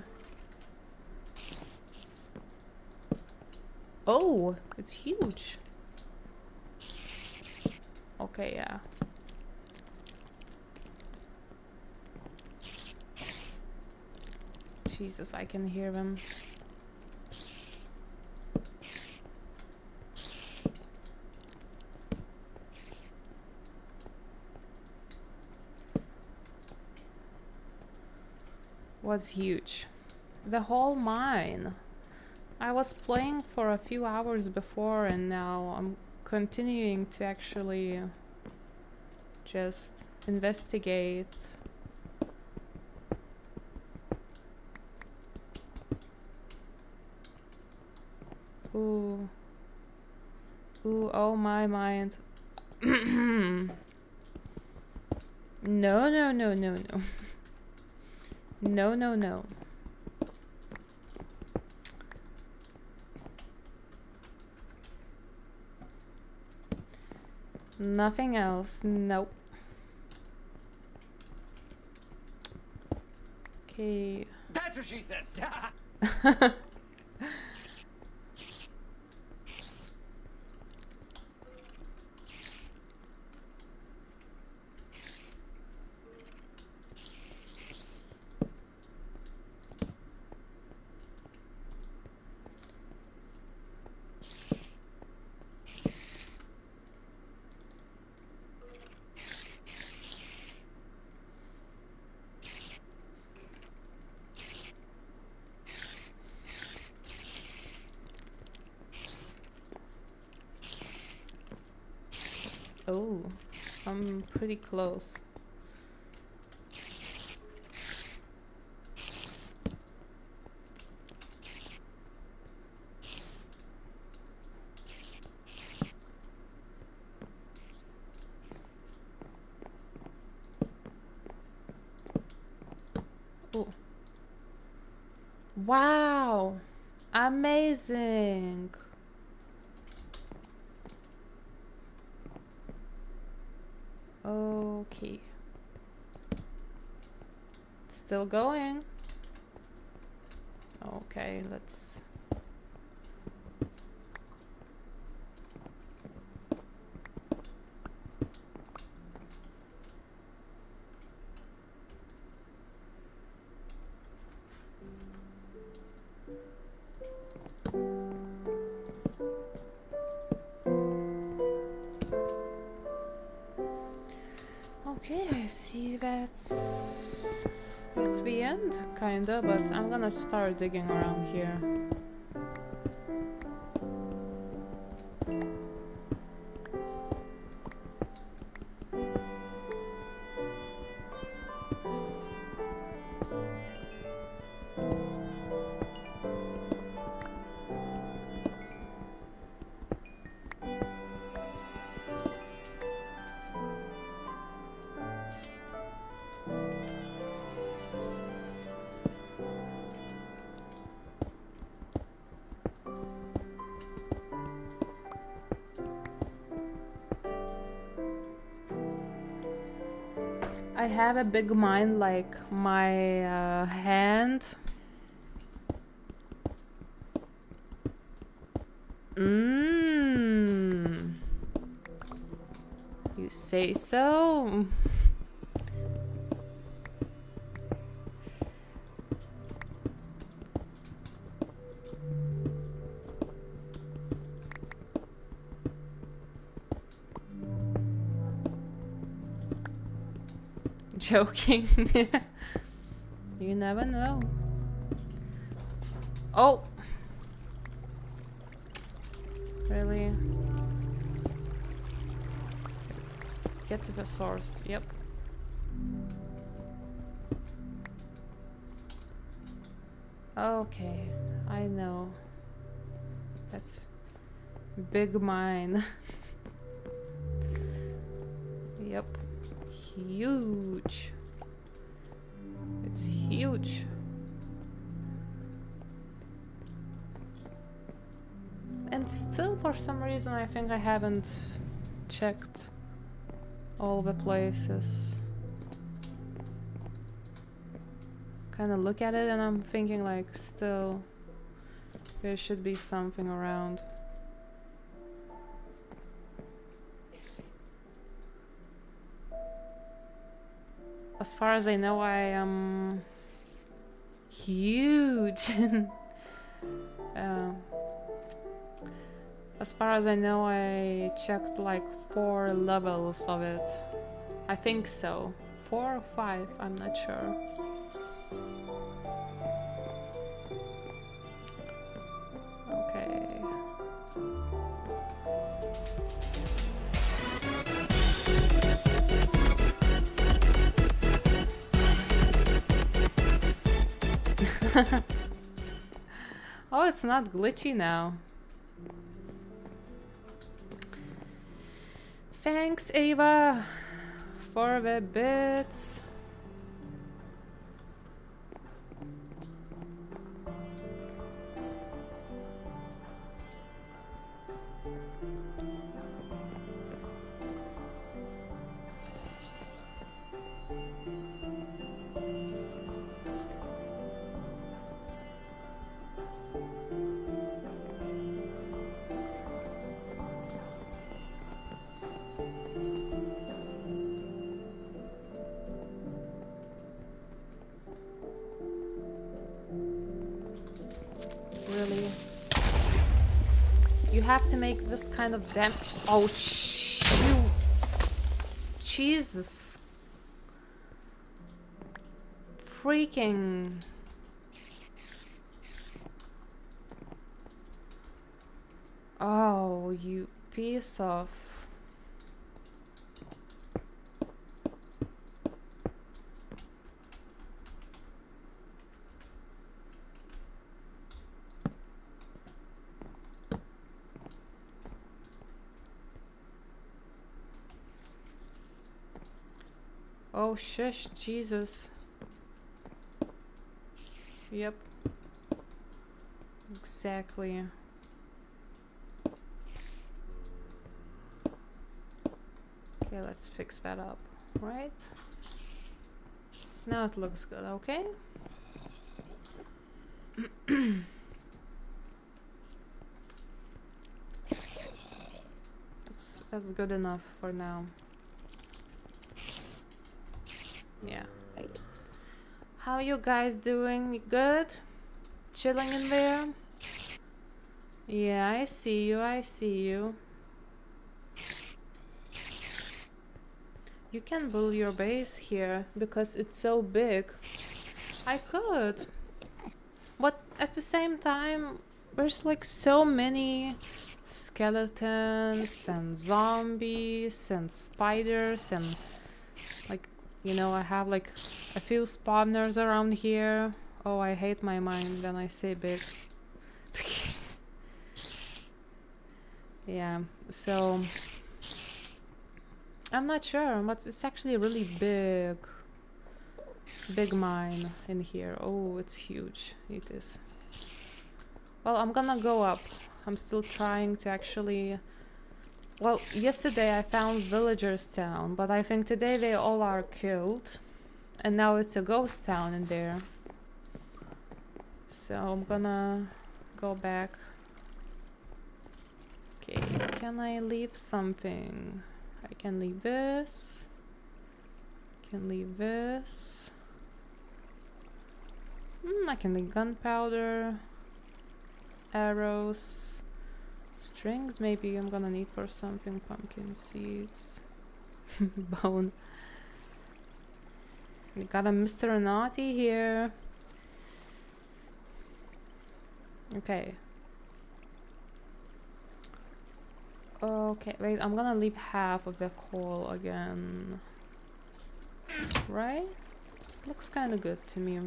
Oh, it's huge. Okay, yeah. Jesus, I can hear them. Was huge? The whole mine. I was playing for a few hours before and now I'm continuing to actually just investigate no, no, no. Nothing else. Nope. Okay. That's what she said. I'm pretty close. Ooh. Wow! Amazing! Okay. Still going. Gonna start digging around here. Have a big mind like my uh, hand. Mmm. You say so? Joking. you never know. Oh! Really? Get to the source. Yep. Okay, I know. That's big mine. huge. It's huge. And still, for some reason, I think I haven't checked all the places. Kind of look at it and I'm thinking like, still, there should be something around. As far as I know, I am huge. uh, as far as I know, I checked like four levels of it. I think so. Four or five, I'm not sure. Not glitchy now. Thanks, Ava, for the bits. This kind of dam- Oh, shoot! Jesus. Freaking. Oh, you piece of. Shush, Jesus. Yep. Exactly. Okay, let's fix that up, right? Now it looks good, okay? that's, that's good enough for now. Yeah. How you guys doing? You good? Chilling in there? Yeah, I see you. I see you. You can build your base here because it's so big. I could. But at the same time, there's like so many skeletons and zombies and spiders and you know I have like a few spawners around here. Oh, I hate my mind when I say big. yeah, so I'm not sure, but it's actually a really big, big mine in here. Oh, it's huge. It is. Well, I'm gonna go up. I'm still trying to actually... Well, yesterday I found villagers town, but I think today they all are killed. And now it's a ghost town in there. So I'm gonna go back. Okay, can I leave something? I can leave this. Can leave this. Mm, I can leave gunpowder. Arrows. Strings maybe I'm gonna need for something. Pumpkin seeds. Bone. We got a Mr. Naughty here. Okay. Okay, wait, I'm gonna leave half of the coal again. Right? Looks kinda good to me,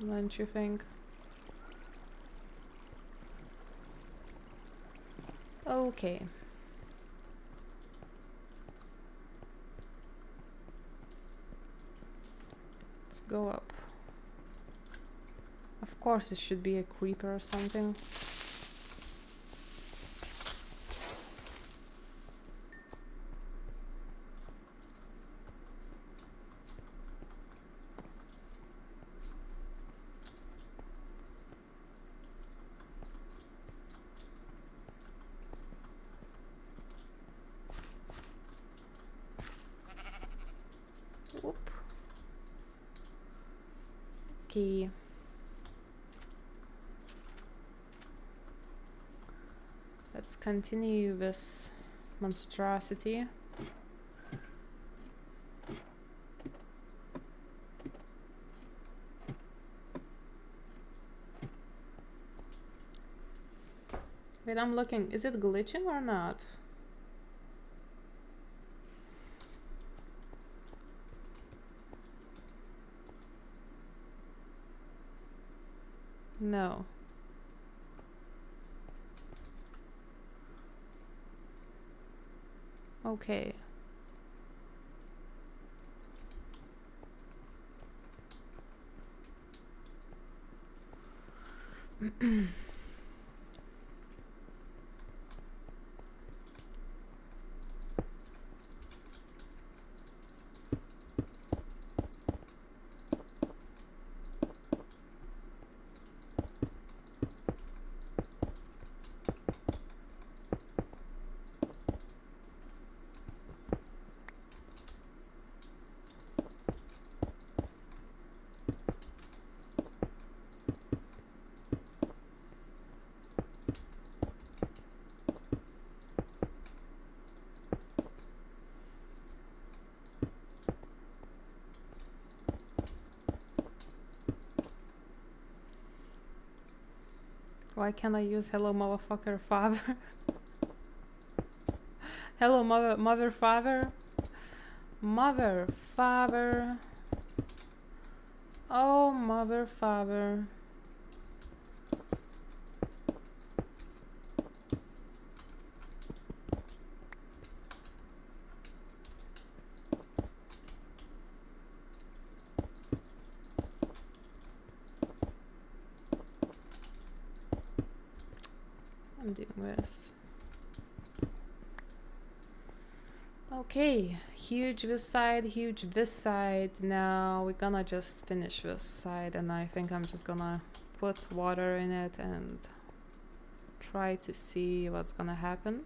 don't you think? Okay. Let's go up. Of course it should be a creeper or something. Whoop. Okay. Let's continue this monstrosity. Wait, I'm looking. Is it glitching or not? No. Okay. Why can't I use hello motherfucker father? hello mother mother father? Mother father. Oh mother father. I'm doing this. Okay, huge this side, huge this side. Now we're gonna just finish this side and I think I'm just gonna put water in it and try to see what's gonna happen.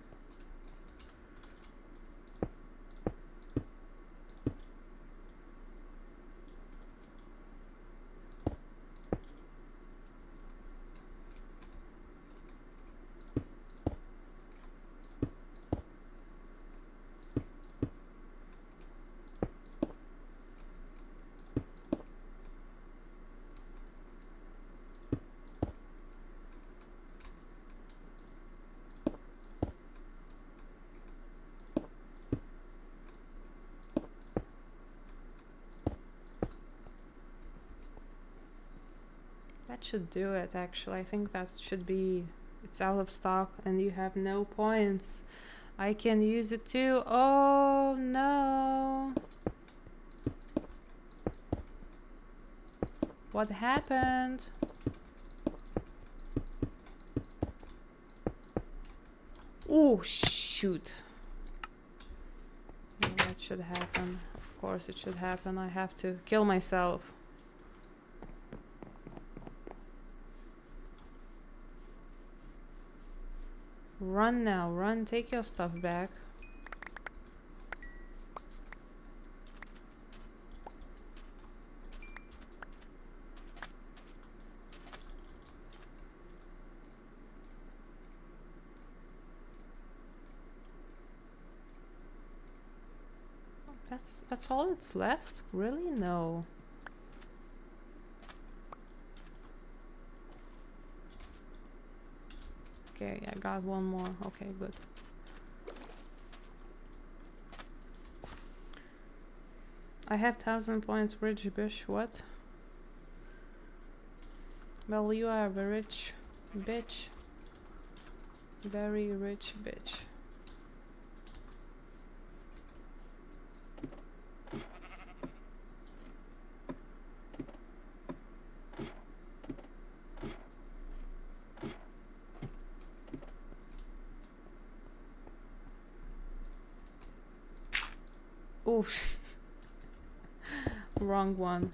Should do it actually. I think that should be it's out of stock and you have no points. I can use it too. Oh no. What happened? Oh shoot. That should happen. Of course it should happen. I have to kill myself. Run now, run, take your stuff back. That's that's all that's left? Really? No. Okay, I got one more. Okay, good. I have thousand points, rich bitch. What? Well, you are a rich bitch. Very rich bitch. Oh, wrong one.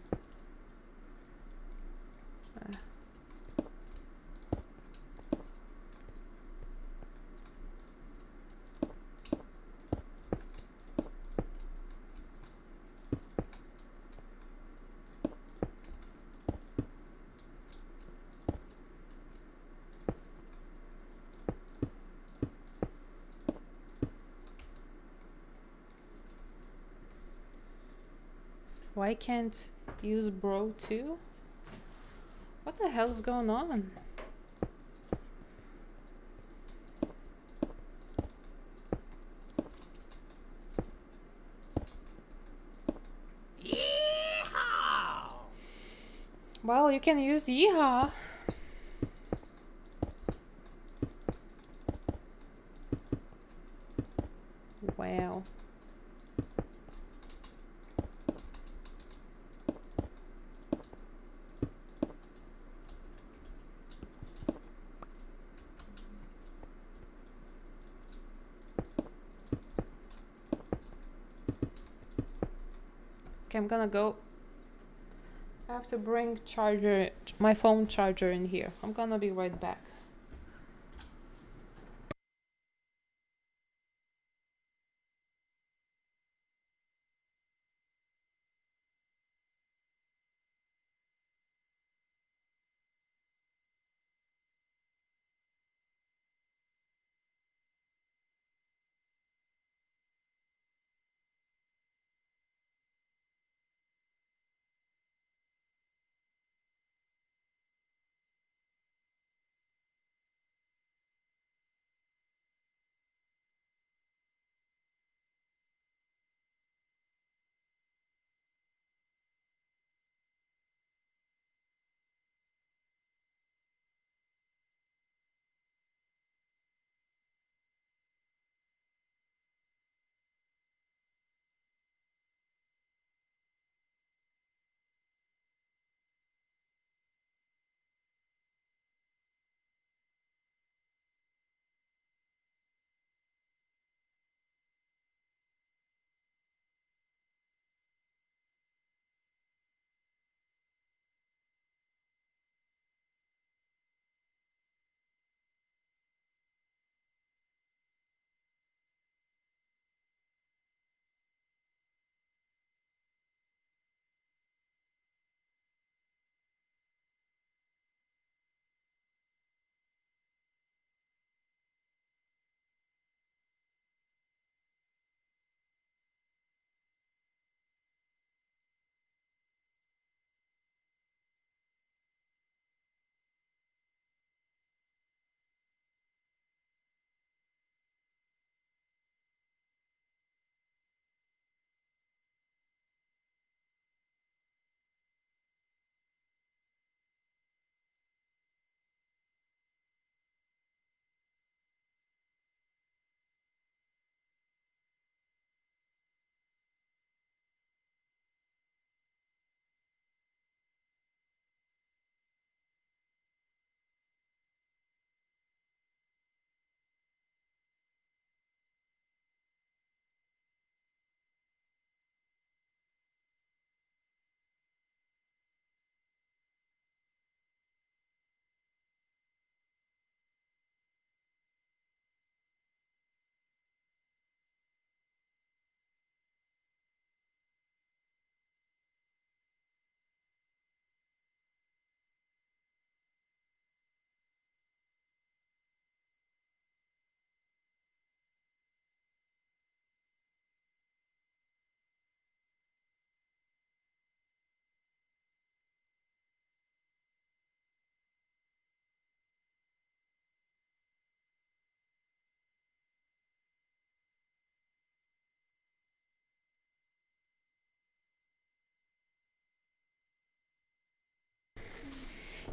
Why can't use bro too? What the hell's going on? Well, you can use yeehaw. Wow. Okay, I'm gonna go. I have to bring charger, my phone charger in here. I'm gonna be right back.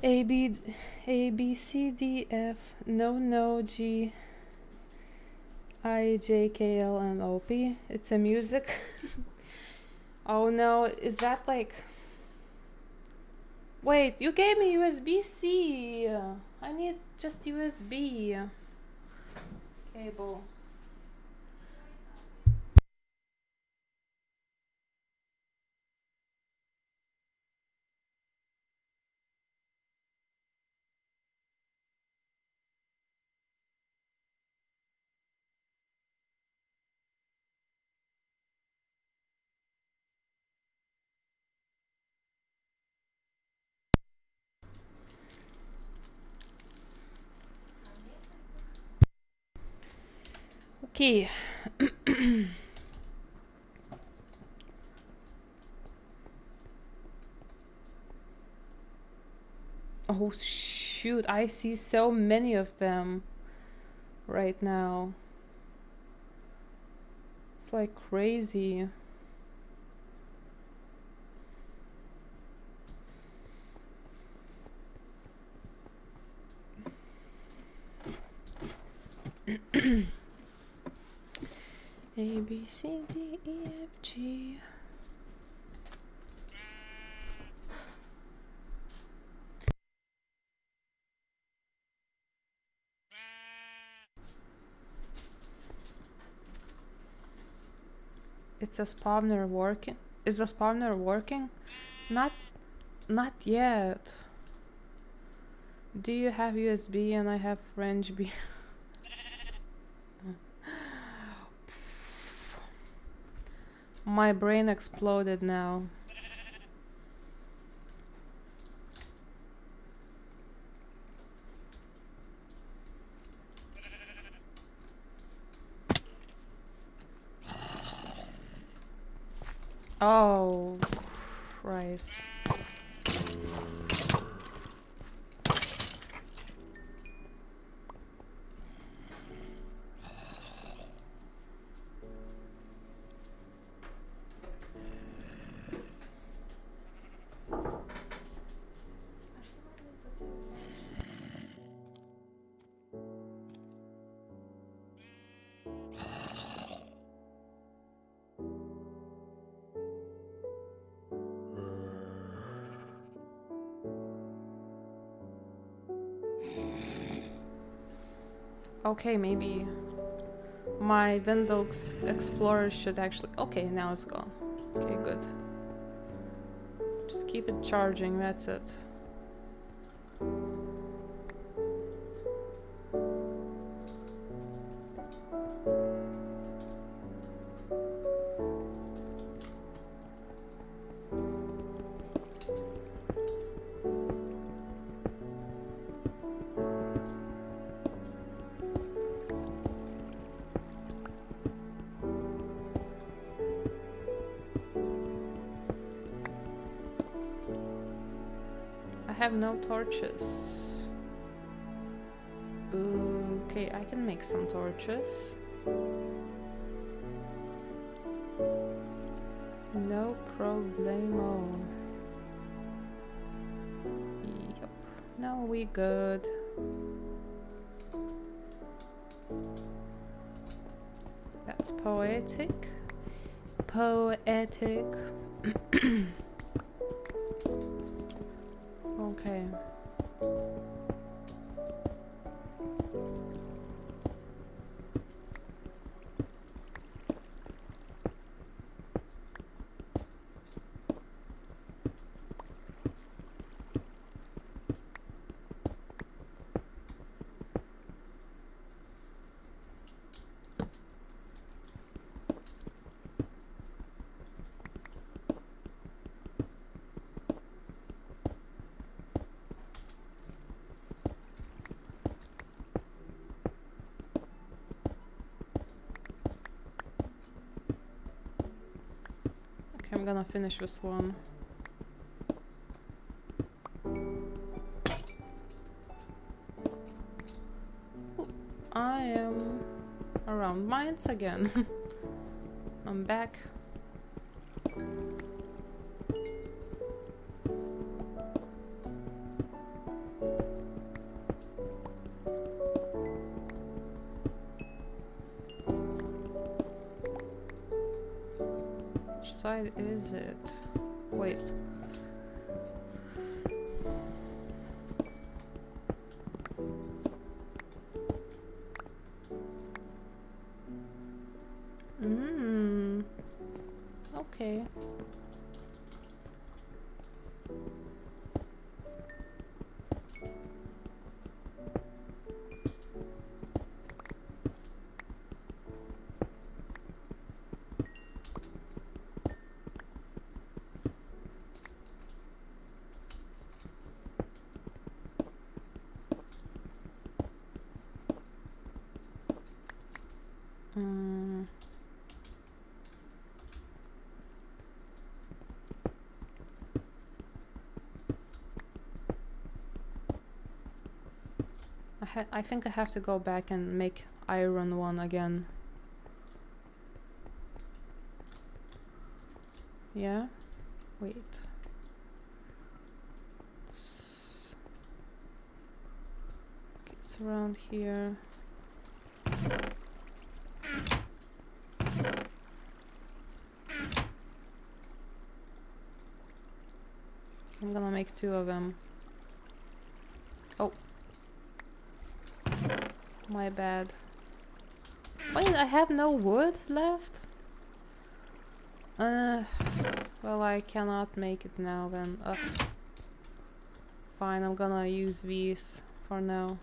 A B A B C D F no no G I J K L M O P. It's a music. oh no, is that like Wait, you gave me USB C. I need just USB cable. Okay. oh shoot, I see so many of them right now. It's like crazy. A B C D E F G. It's a spawner working. Is the spawner working? Not, not yet. Do you have USB and I have French B? My brain exploded now. Oh, Christ. Okay, maybe my Windows Explorer should actually. Okay, now it's gone. Okay, good. Just keep it charging, that's it. Torches. Okay, I can make some torches. No problemo. Yup. No, we good. That's poetic. Poetic. I'm gonna finish this one. I am around mines again. I'm back. It? I, I think I have to go back and make iron one again. Yeah? Wait. It's around here. I'm gonna make two of them. My bad. Wait, I have no wood left? Uh, well, I cannot make it now then. Ugh. Fine, I'm gonna use these for now.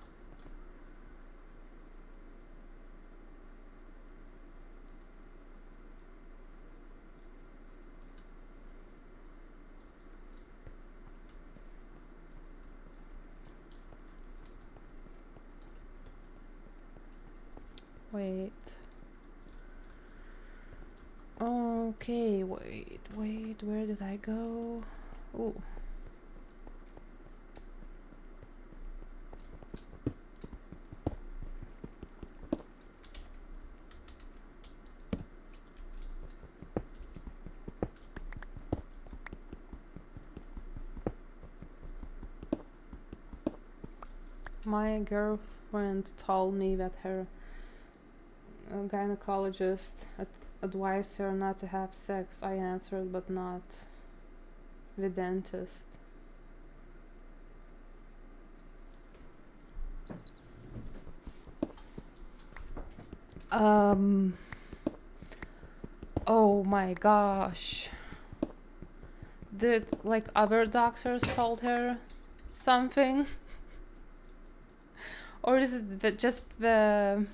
Wait. Okay, wait, wait, where did I go? Oh. My girlfriend told me that her uh, gynecologist ad- advised her not to have sex. I answered, but not the dentist. Um. Oh my gosh. Did like other doctors told her something? Or is it the, just the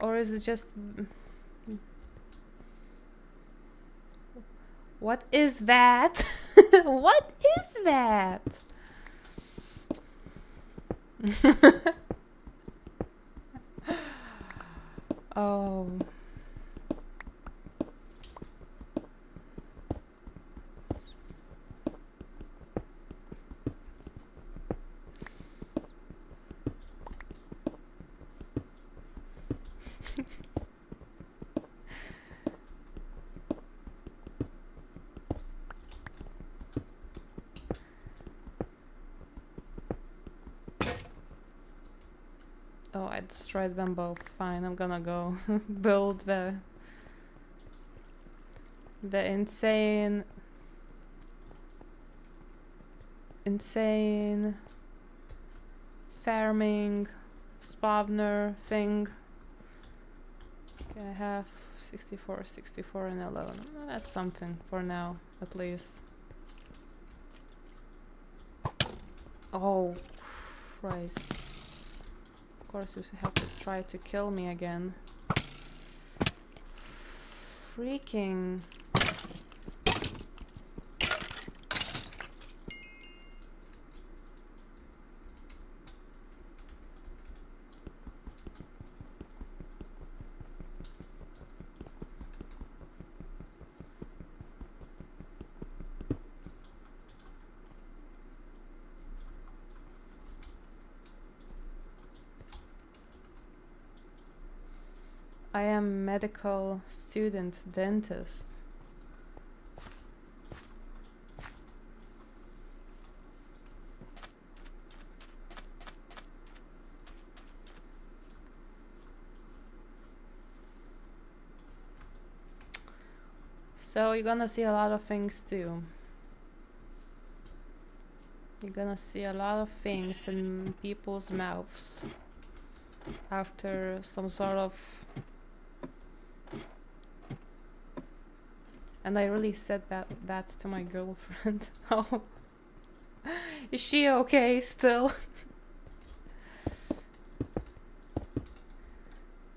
or is it just what is that? What is that oh Oh, I destroyed them both. Fine, I'm gonna go build the the insane insane farming spawner thing. Okay, I have 64, 64 and 11. That's something for now, at least. Oh, Christ. Of course, you have to try to kill me again. Freaking. I am medical student dentist. So you're gonna see a lot of things too. You're gonna see a lot of things in people's mouths after some sort of and I really said that that to my girlfriend. oh, is she okay still?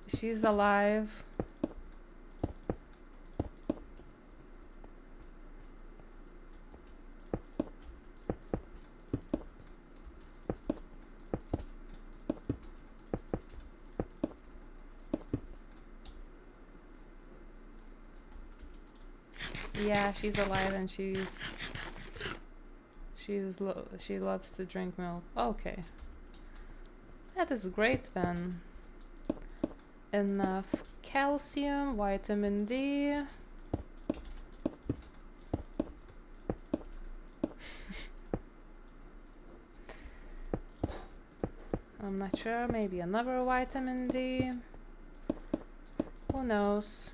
She's alive. Yeah, she's alive and she's she's lo- she loves to drink milk. Okay. That is great then. Enough calcium, vitamin D. I'm not sure, maybe another vitamin D. Who knows?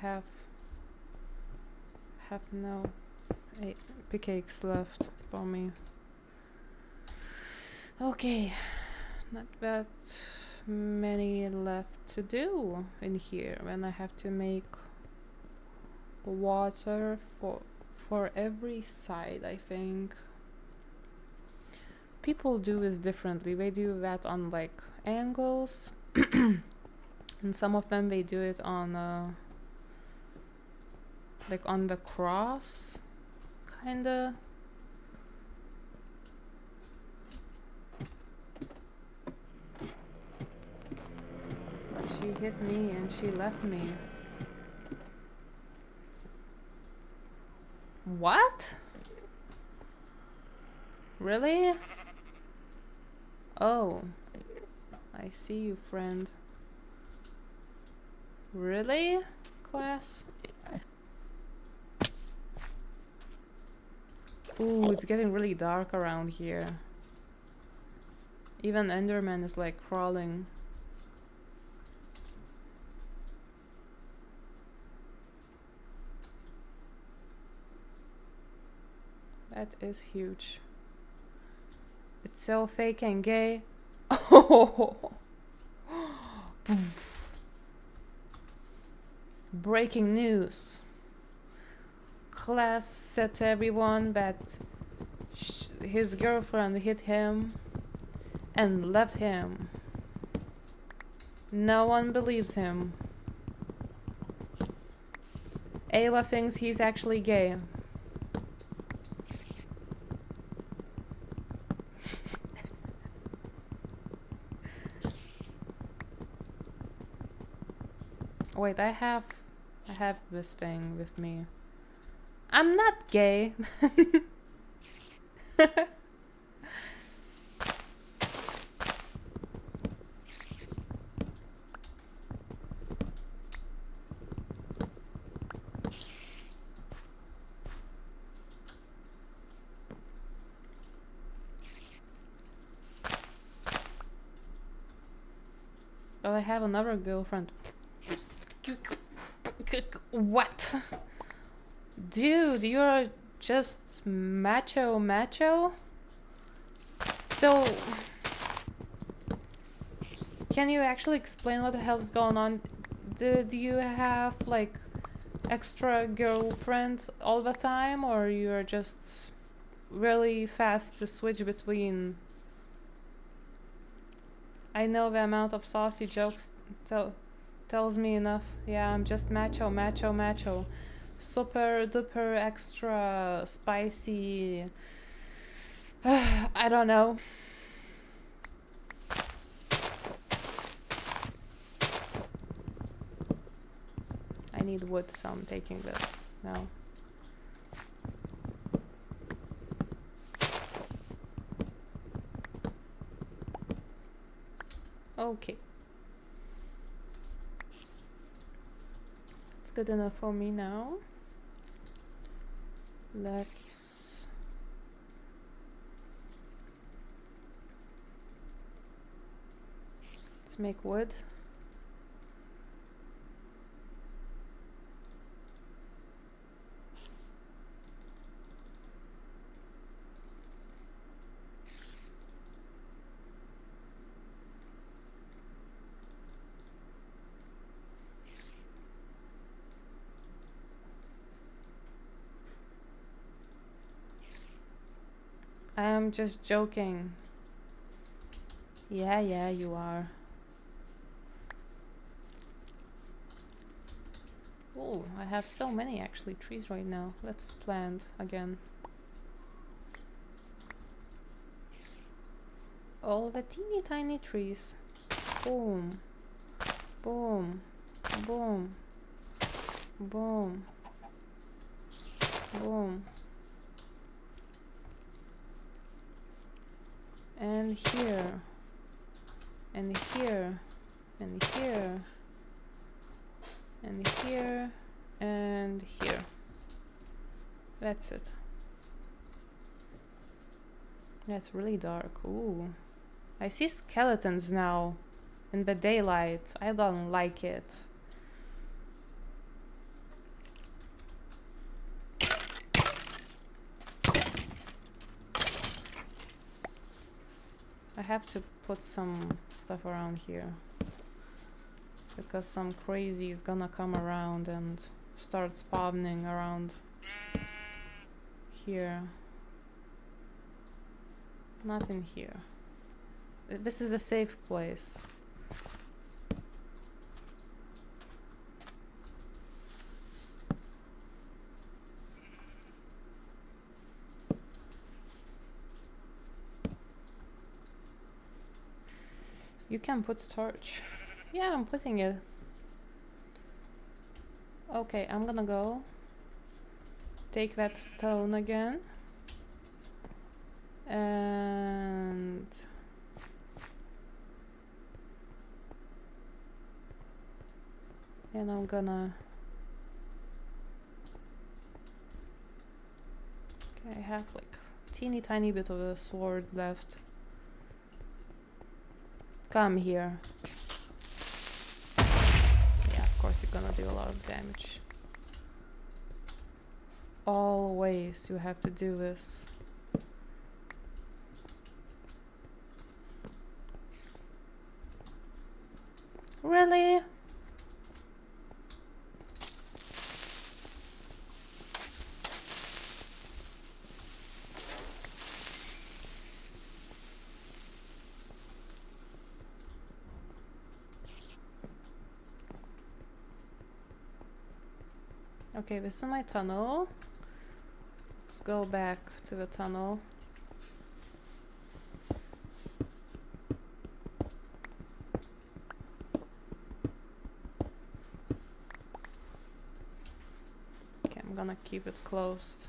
Have have no a- pickaxe left for me. Okay, not that many left to do in here. When I have to make water for for every side I think. People do this differently. They do that on like angles and some of them they do it on uh like on the cross kinda. But she hit me and she left me. What? Really? Oh I see you friend. Really class Ooh, it's getting really dark around here. Even Enderman is like crawling. That is huge. It's so fake and gay. Breaking news class said to everyone that his girlfriend hit him and left him. No one believes him. Ayla thinks he's actually gay. Wait, I have I have this thing with me. I'm not gay. But oh, I have another girlfriend. What? Dude, you're just macho macho? So, can you actually explain what the hell is going on? Did you have like extra girlfriend all the time or you're just really fast to switch between I know the amount of saucy jokes tell tells me enough. Yeah, I'm just macho, macho, macho. Super duper extra spicy. I don't know. I need wood, so I'm taking this now. Okay. It's good enough for me now. Let's let's make wood. I am just joking. Yeah, yeah, you are. Oh, I have so many actually trees right now. Let's plant again. All the teeny tiny trees. Boom. Boom. Boom. Boom. Boom. And here. And here. And here. And here. And here. That's it. That's really dark. Ooh. I see skeletons now in the daylight. I don't like it have to put some stuff around here. Because some crazy is gonna come around and start spawning around here. Not in here. This is a safe place. Can put torch. Yeah, I'm putting it. Okay, I'm gonna go take that stone again. And and I'm gonna Okay, I have like teeny tiny bit of a sword left. Come here. Yeah, of course you're gonna do a lot of damage. Always you have to do this. Really? Okay, this is my tunnel. Let's go back to the tunnel. Okay, I'm gonna keep it closed.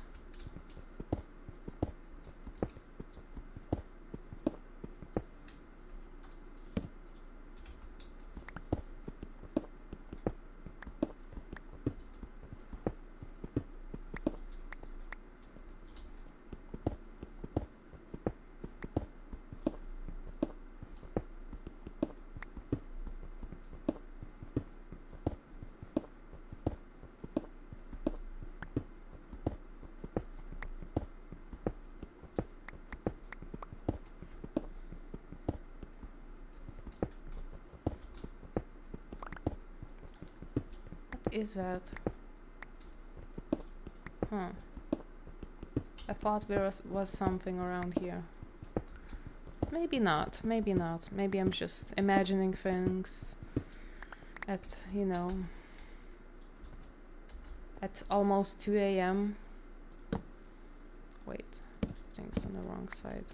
Is that? Huh. I thought there was, was something around here. Maybe not, maybe not. Maybe I'm just imagining things at, you know, at almost 2 a.m. Wait, things on the wrong side.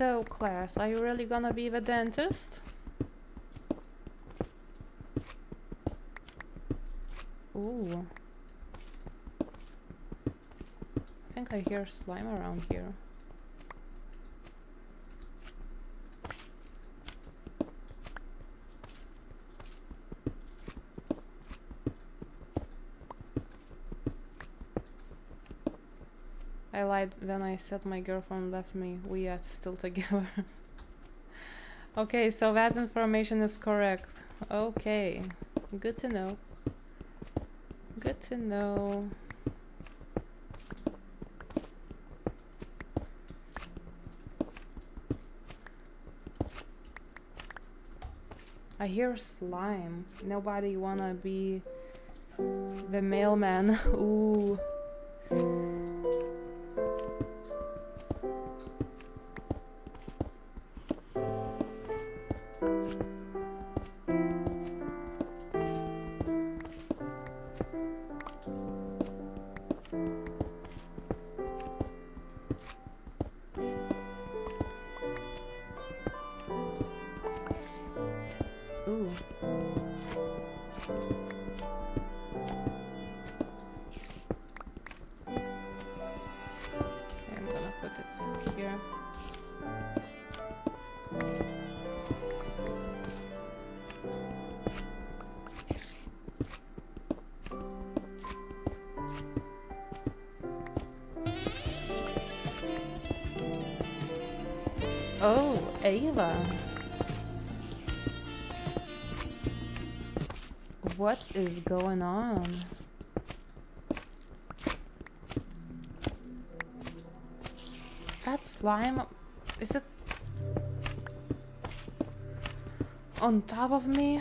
So, class, are you really gonna be the dentist? Ooh. I think I hear slime around here. I lied when I said my girlfriend left me. We are still together. okay, so that information is correct. Okay, good to know. Good to know. I hear slime. Nobody wanna be the mailman. Ooh. Is going on? That slime, is it on top of me?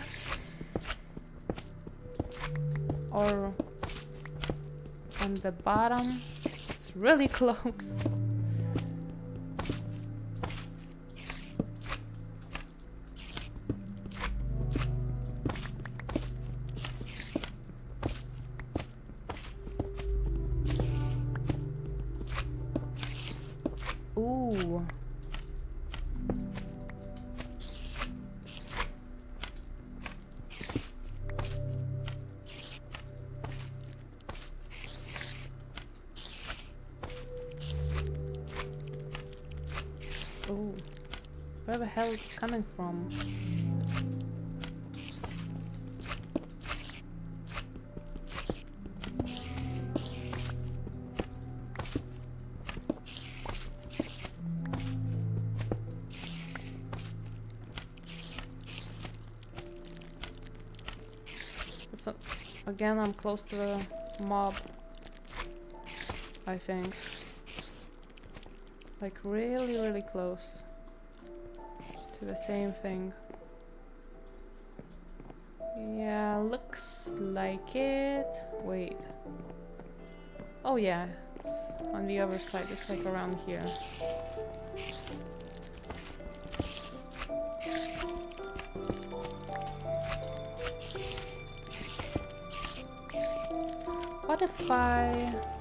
Or on the bottom? It's really close. Again, I'm close to the mob. I think. Like really, really close to the same thing. Yeah, looks like it. Wait. Oh yeah, it's on the other side. It's like around here. What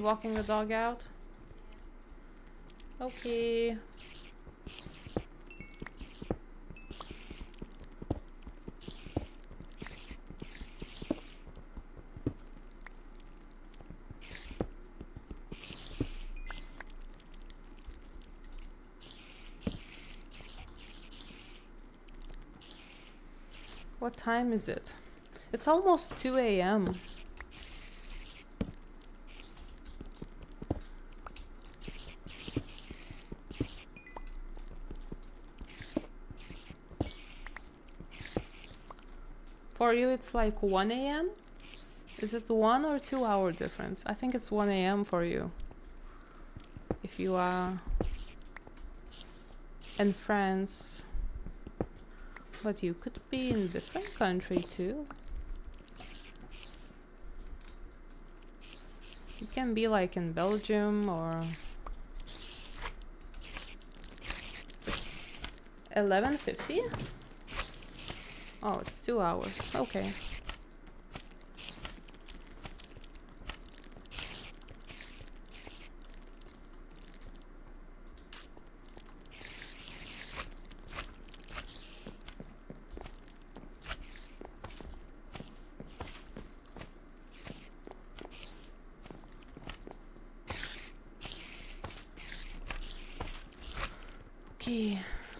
you walking the dog out? Okay. What time is it? It's almost 2 a.m. For you, it's like 1 a.m.? Is it 1 or 2 hour difference? I think it's 1 a.m. for you. If you are in France. But you could be in different country too. You can be like in Belgium or 11.50? Oh, it's two hours. Okay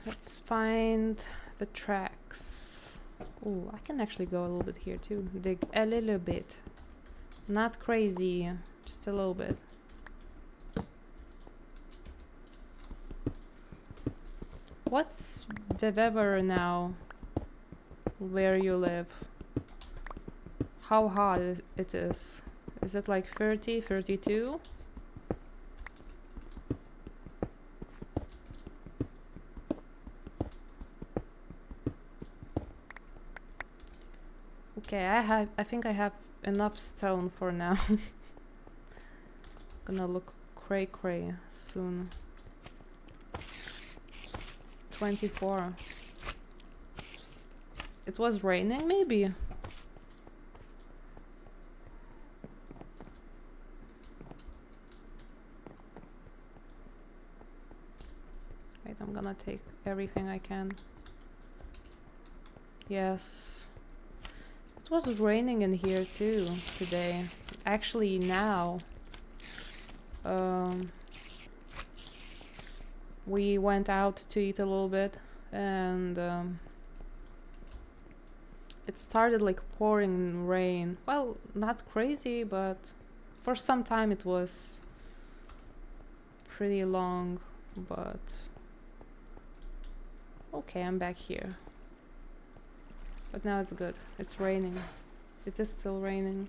let's find the tracks. Oh, I actually go a little bit here too. Dig a little bit. Not crazy, just a little bit. What's the weather now? Where you live? how hot it is. Is it like 30, 32? Okay, I have I think I have enough stone for now. Gonna look cray cray soon. 24. It was raining maybe? Wait, I'm gonna take everything I can. Yes. It was raining in here too today. Actually now. Um we went out to eat a little bit and um, it started like pouring rain. Well, not crazy, but for some time it was pretty long, but okay, I'm back here. But now it's good. It's raining. It is still raining.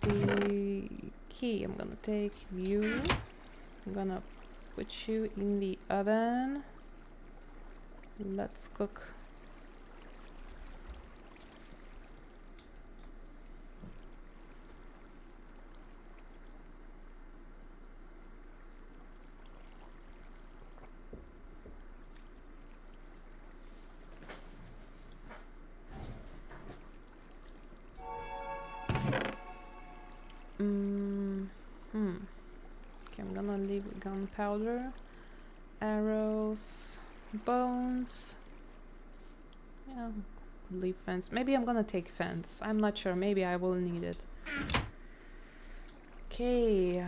The key I'm gonna take you. I'm gonna put you in the oven. Let's cook. Gunpowder, arrows, bones. Yeah, leave fence. Maybe I'm gonna take fence. I'm not sure. Maybe I will need it. Okay.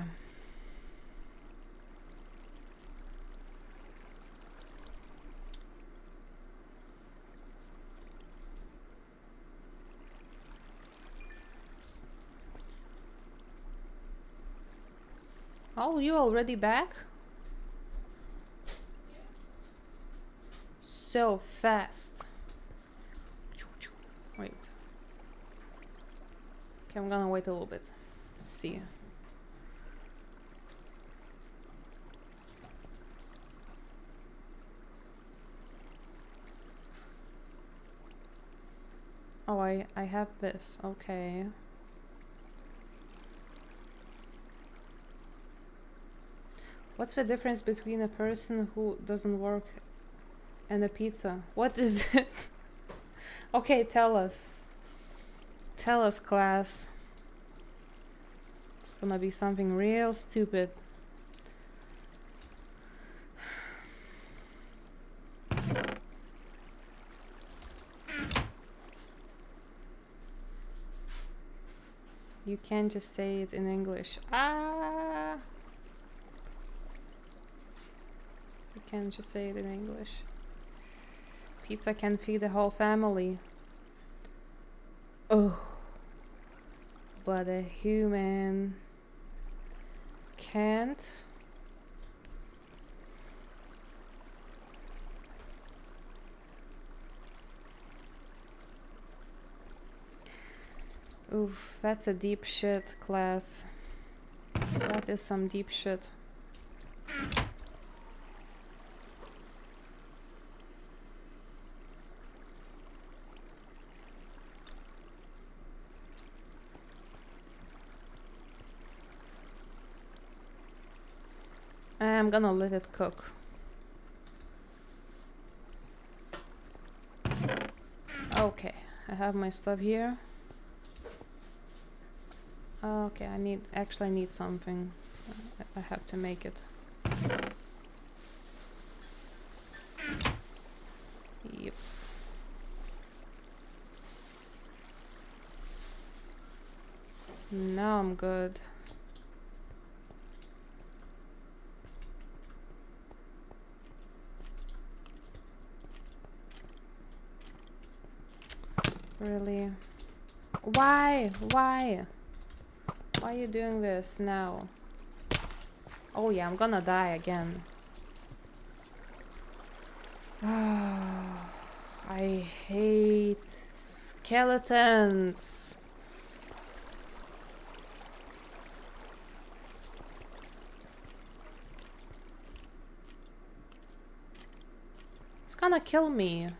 Oh, you already back? So fast. Wait. Okay, I'm gonna wait a little bit. See. Oh, I I have this. Okay. What's the difference between a person who doesn't work and a pizza? What is it? okay, tell us. Tell us, class. It's gonna be something real stupid. You can't just say it in English. Ah! You can't just say it in English. Pizza can feed the whole family. Oh. But a human can't. Oof, that's a deep shit class. That is some deep shit. I'm gonna let it cook. Okay, I have my stuff here. Okay, I need actually I need something. I- have to make it. Yep. Now I'm good. Really? Why? Why? Why are you doing this now? Oh yeah, I'm gonna die again. I hate skeletons. It's gonna kill me.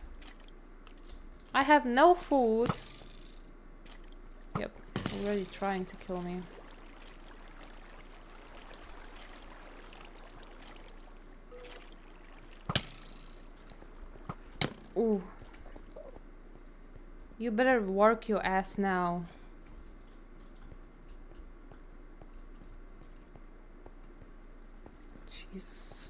I have no food. Yep, already trying to kill me. Ooh. You better work your ass now. Jesus.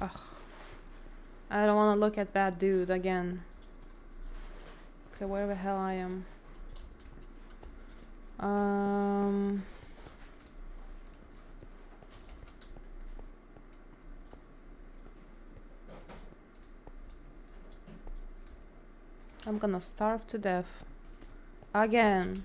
Ugh. I don't want to look at that dude again. Okay, where the hell I am. Um. I'm gonna starve to death. Again.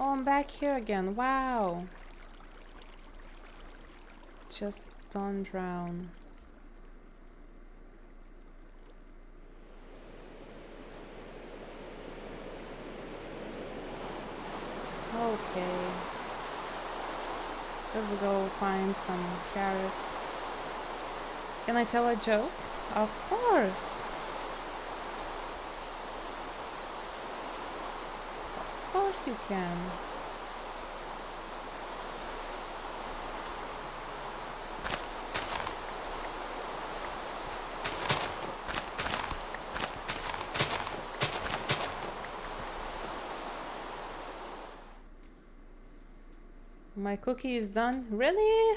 Oh, I'm back here again. Wow. Just don't drown. Okay. Let's go find some carrots. Can I tell a joke? Of course. Of course you can. My cookie is done. Really?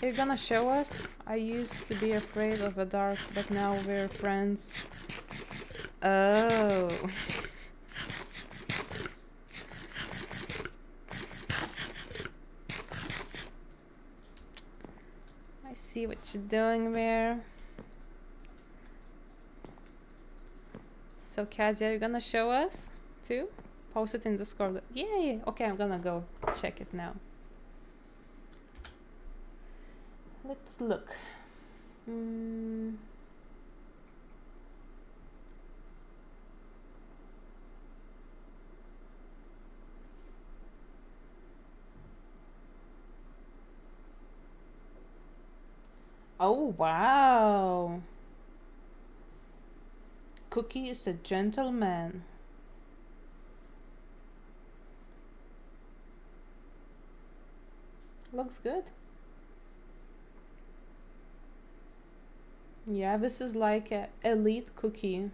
You're gonna show us? I used to be afraid of the dark, but now we're friends. Oh. I see what you're doing there. So, Kadia, you're gonna show us too? Post it in the Discord. Yay! Okay, I'm gonna go check it now. Let's look. Mm. Oh, wow. Cookie is a gentleman. Looks good. Yeah, this is like a elite cookie.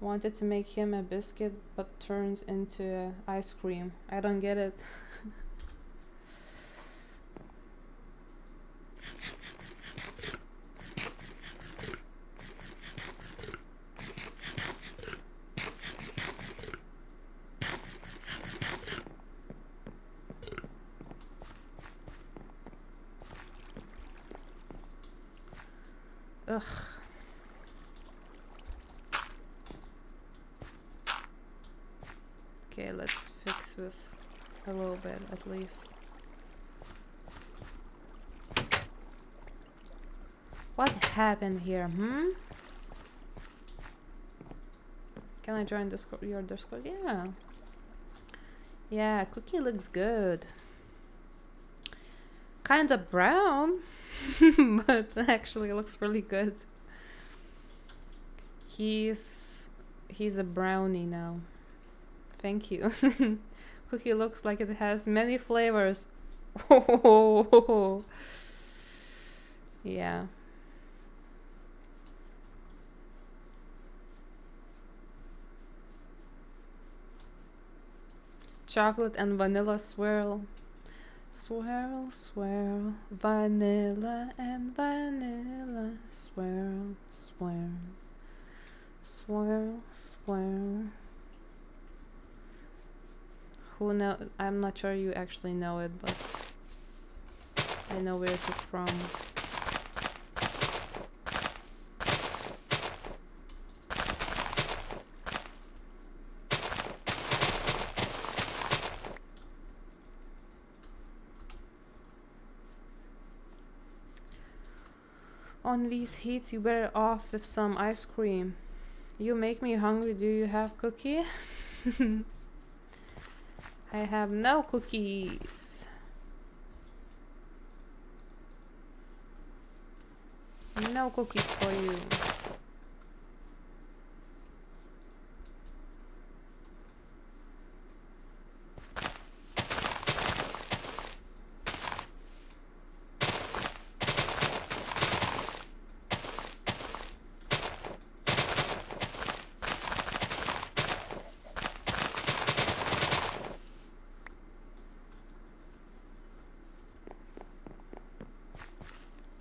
Wanted to make him a biscuit, but turns into ice cream. I don't get it. Ugh. Okay, let's fix this a little bit at least. What happened here, hmm? Can I join Discord, your Discord? Yeah. Yeah, cookie looks good. Kinda brown, but actually looks really good. He's he's a brownie now. Thank you. Cookie looks like it has many flavors. yeah. Chocolate and vanilla swirl. Swirl, swirl, vanilla and vanilla. Swirl, swirl, swirl, swirl. Who know? I'm not sure you actually know it, but I know where it is from. On these heats, you better off with some ice cream. You make me hungry. Do you have cookie? I have no cookies. No cookies for you.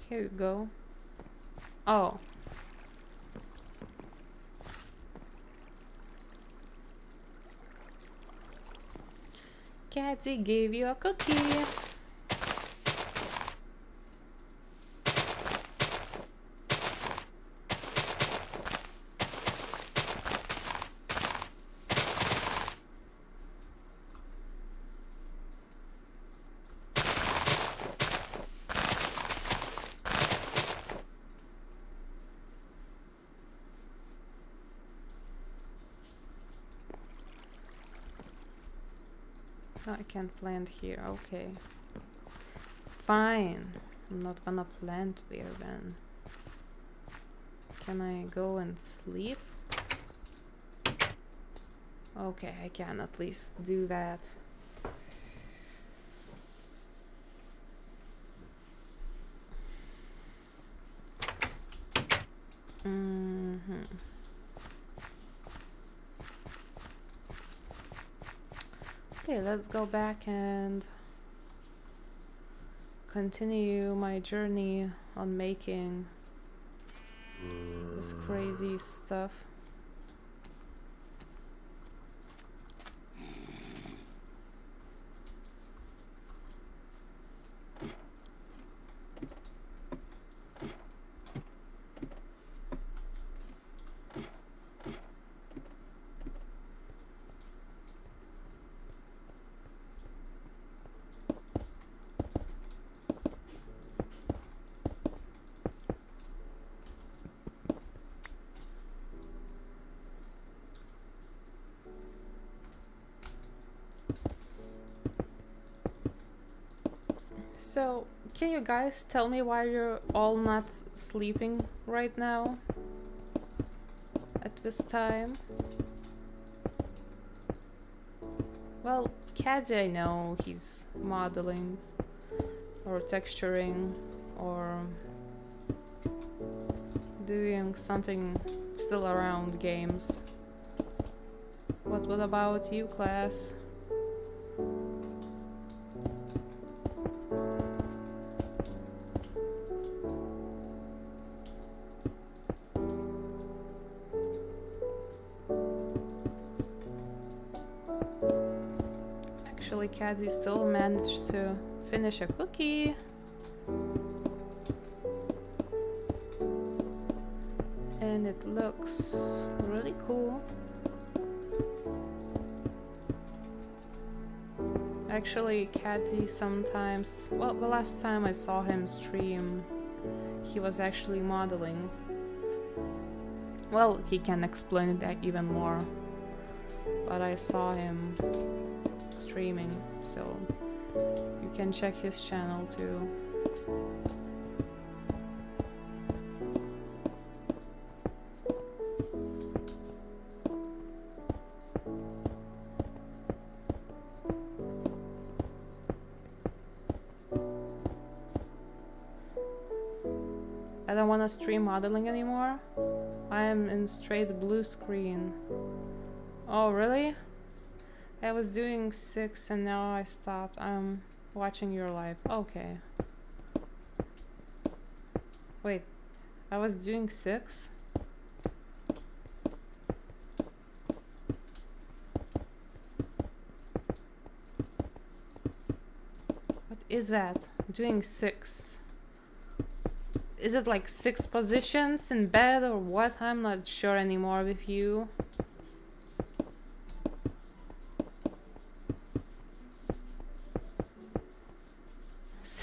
Here you go. Oh. Catty gave you a cookie. Can't plant here. Okay. Fine. I'm not gonna plant there then. Can I go and sleep? Okay, I can at least do that. Mhm. Okay, let's go back and continue my journey on making this crazy stuff. So, can you guys tell me why you're all not sleeping right now? At this time? Well, Caddy I know he's modeling or texturing or doing something still around games. What what about you, class? Caddy still managed to finish a cookie. And it looks really cool. Actually, Caddy sometimes, well, the last time I saw him stream, he was actually modeling. Well, he can explain that even more. But I saw him streaming, so you can check his channel too. I don't want to stream modeling anymore. I am in straight blue screen. Oh, really? I was doing six and now I stopped. I'm watching your live. Okay. Wait, I was doing six? What is that? Doing six. Is it like six positions in bed or what? I'm not sure anymore with you.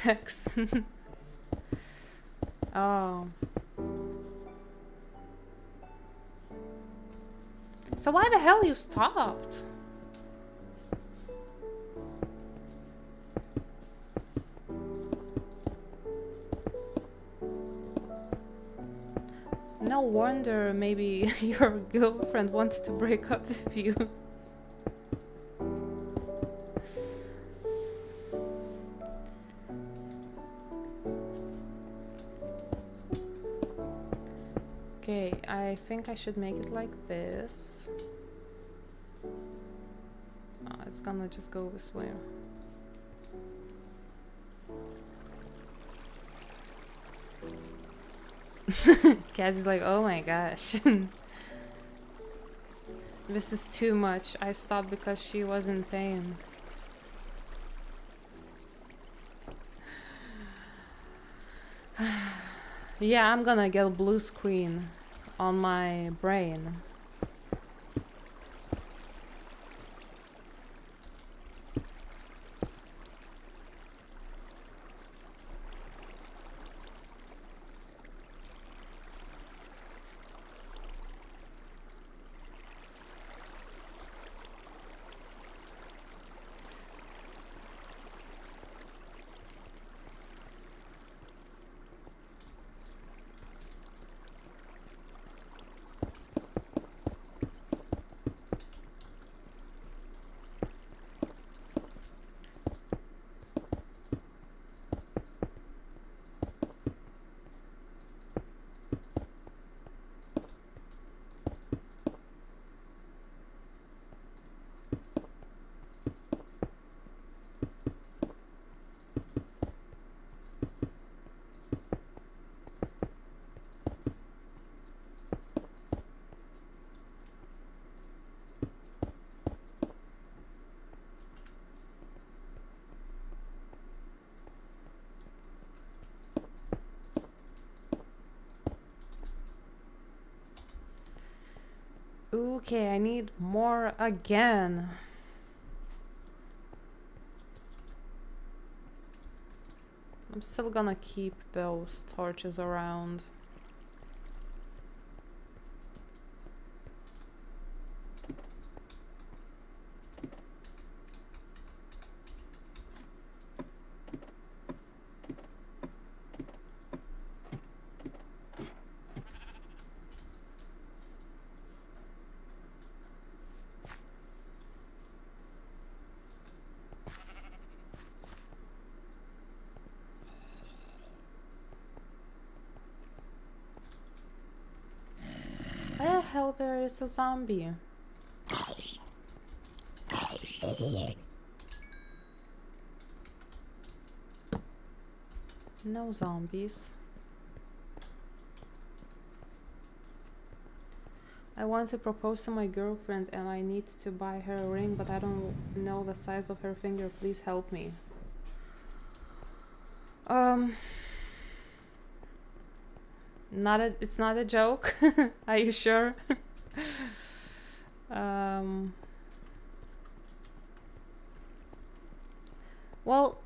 Oh. So why the hell you stopped? No wonder maybe your girlfriend wants to break up with you. Think I should make it like this. Oh, it's gonna just go this way. Kazzy's like, oh my gosh. this is too much. I stopped because she was in pain. yeah, I'm gonna get a blue screen on my brain. Okay, I need more again. I'm still gonna keep those torches around. Where the hell there is zombie? No zombies. I want to propose to my girlfriend and I need to buy her a ring, but I don't know the size of her finger. Please help me. Um, not a, it's not a joke. Are you sure? um, well,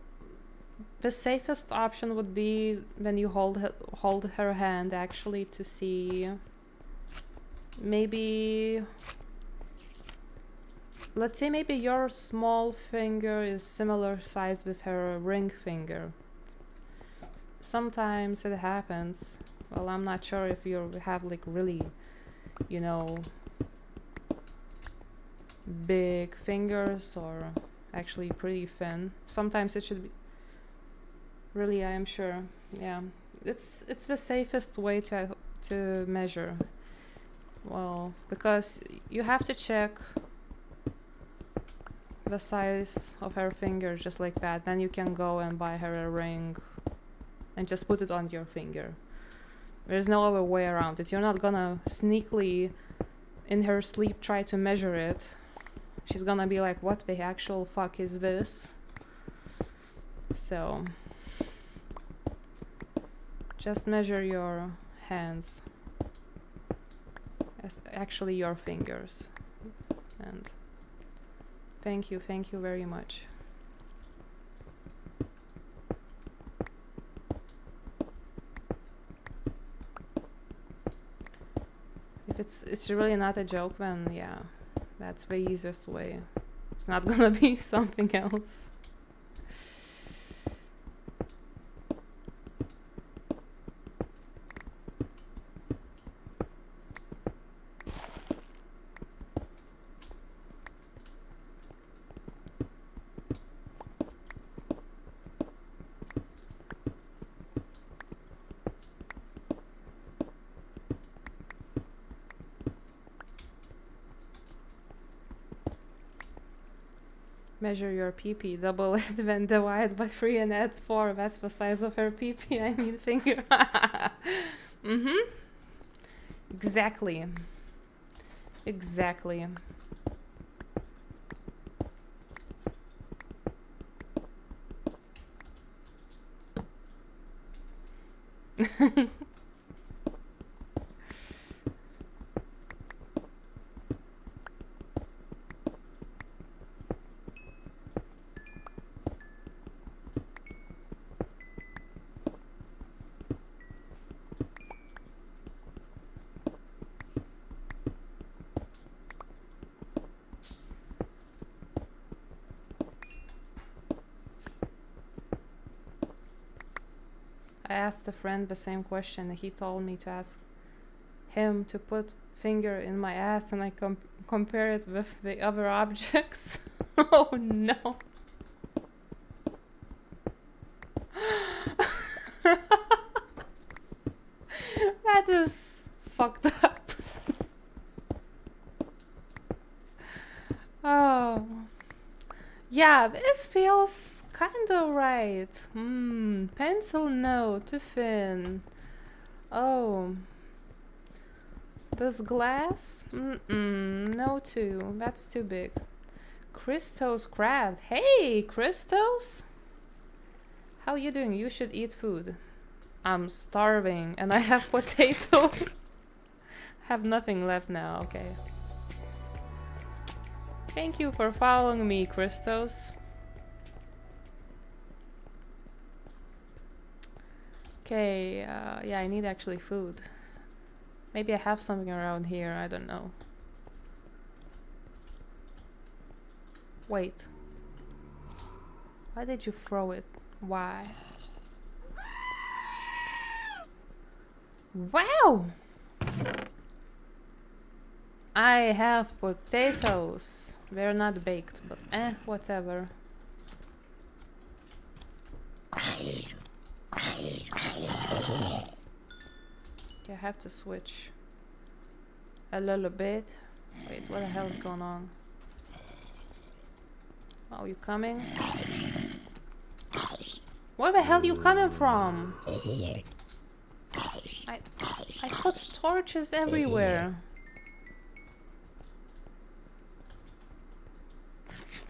the safest option would be when you hold her, hold her hand actually to see maybe let's say maybe your small finger is similar size with her ring finger. Sometimes it happens. Well i'm not sure if you have like really you know big fingers or actually pretty thin sometimes it should be really i am sure yeah it's it's the safest way to to measure well because you have to check the size of her finger just like that. Then you can go and buy her a ring and just put it on your finger. There's no other way around it. You're not gonna sneakily in her sleep try to measure it. She's gonna be like, what the actual fuck is this? So just measure your hands. As actually your fingers. And thank you, thank you very much. If it's it's really not a joke, then yeah, that's the easiest way. It's not gonna be something else. Measure your PP, double it, then divide by 3 and add 4. That's the size of her PP. I mean, finger. mm hmm. Exactly. Exactly. I asked a friend the same question. And he told me to ask him to put finger in my ass and I com- compare it with the other objects. oh no. that is fucked up. oh. Yeah, this feels kind of right. Hmm, pencil no, too thin. Oh. This glass? Mm-mm, no too. That's too big. Christos craft. Hey, Christos! How are you doing? You should eat food. I'm starving and I have potato. have nothing left now, okay. Thank you for following me, Christos. Okay, uh, yeah, I need actually food. Maybe I have something around here, I don't know. Wait. Why did you throw it? Why? Wow! I have potatoes. They're not baked, but eh, whatever. Okay, I have to switch a little bit. Wait, what the hell is going on? Oh, you coming? Where the hell are you coming from? I I put torches everywhere.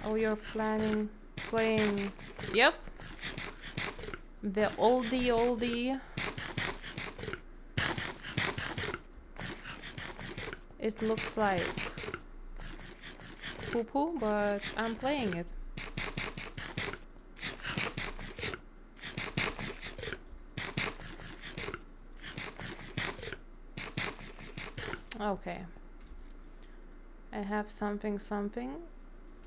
Oh, you're planning playing? Yep. The oldie oldie. It looks like poo poo, but I'm playing it. Okay. I have something something.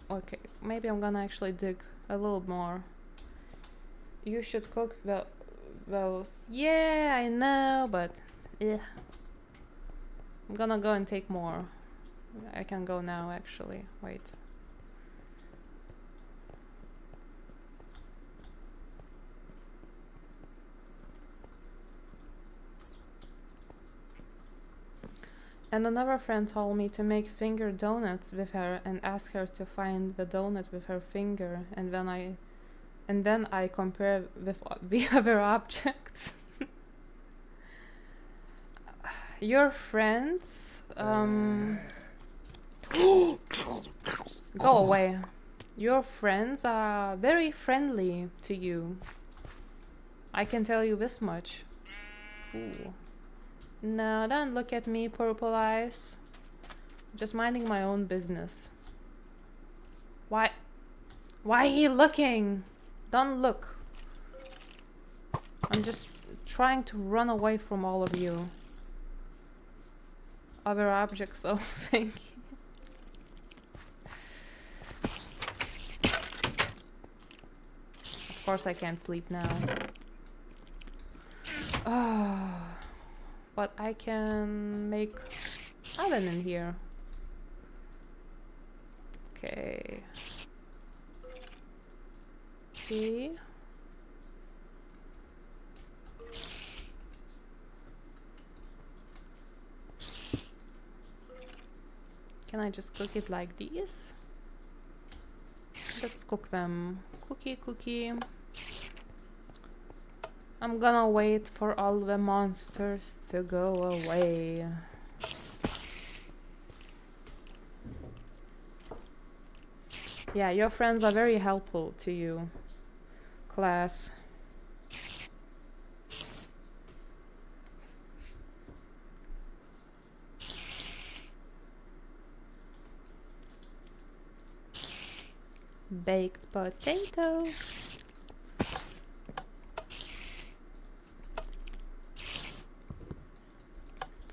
Okay, maybe I'm gonna actually dig a little more. You should cook tho- those. Yeah, I know, but yeah. I'm gonna go and take more. I can go now, actually. Wait. And another friend told me to make finger donuts with her and ask her to find the donut with her finger and then I and then I compare with the other objects. Your friends um go away. Your friends are very friendly to you. I can tell you this much. Ooh. No, don't look at me, purple eyes. Just minding my own business. Why? Why he looking? Don't look. I'm just trying to run away from all of you. Other objects, oh, thank you. Of course, I can't sleep now. Oh, but I can make oven in here. Okay. See? Can I just cook it like this? Let's cook them. Cookie, cookie. I'm gonna wait for all the monsters to go away. Yeah, your friends are very helpful to you, class. Baked potatoes.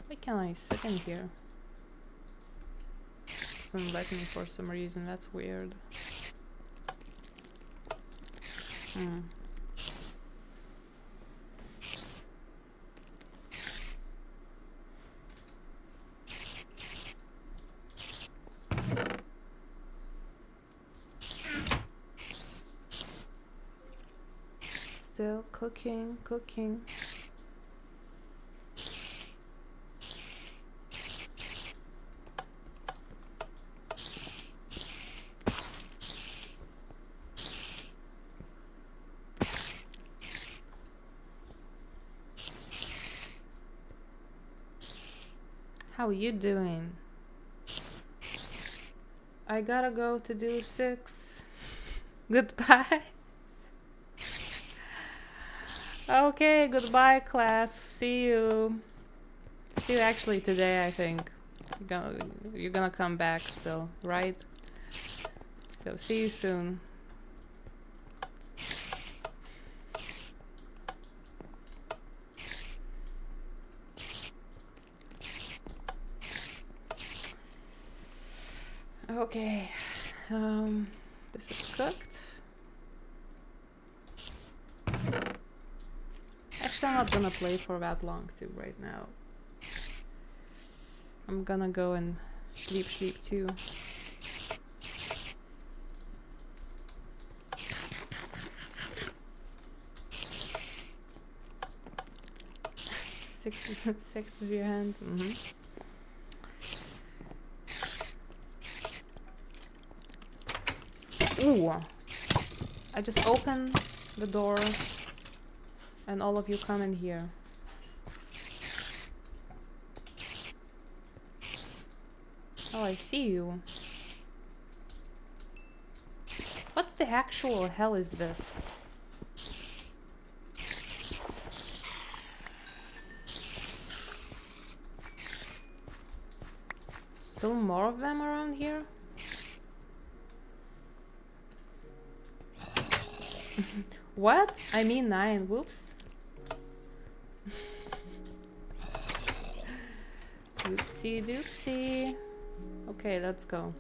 Why can I sit in here? Doesn't let me for some reason, that's weird. Hmm. Still cooking, cooking. How are you doing? I gotta go to do six. Goodbye. Okay, goodbye class. See you. See you actually today, I think. You're gonna, you're gonna come back still, right? So see you soon. Okay, um, this is cooked. Actually, I'm not gonna play for that long too right now. I'm gonna go and sleep, sleep too. Six, six with your hand. hmm Ooh. I just open the door and all of you come in here. Oh, I see you. What the actual hell is this? Still more of them around here? what? I mean nine. Whoops. Oopsie doopsie. Okay, let's go.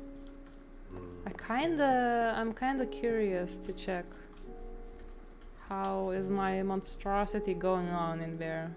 Hmm. I kinda, I'm kinda curious to check how is my monstrosity going on in there.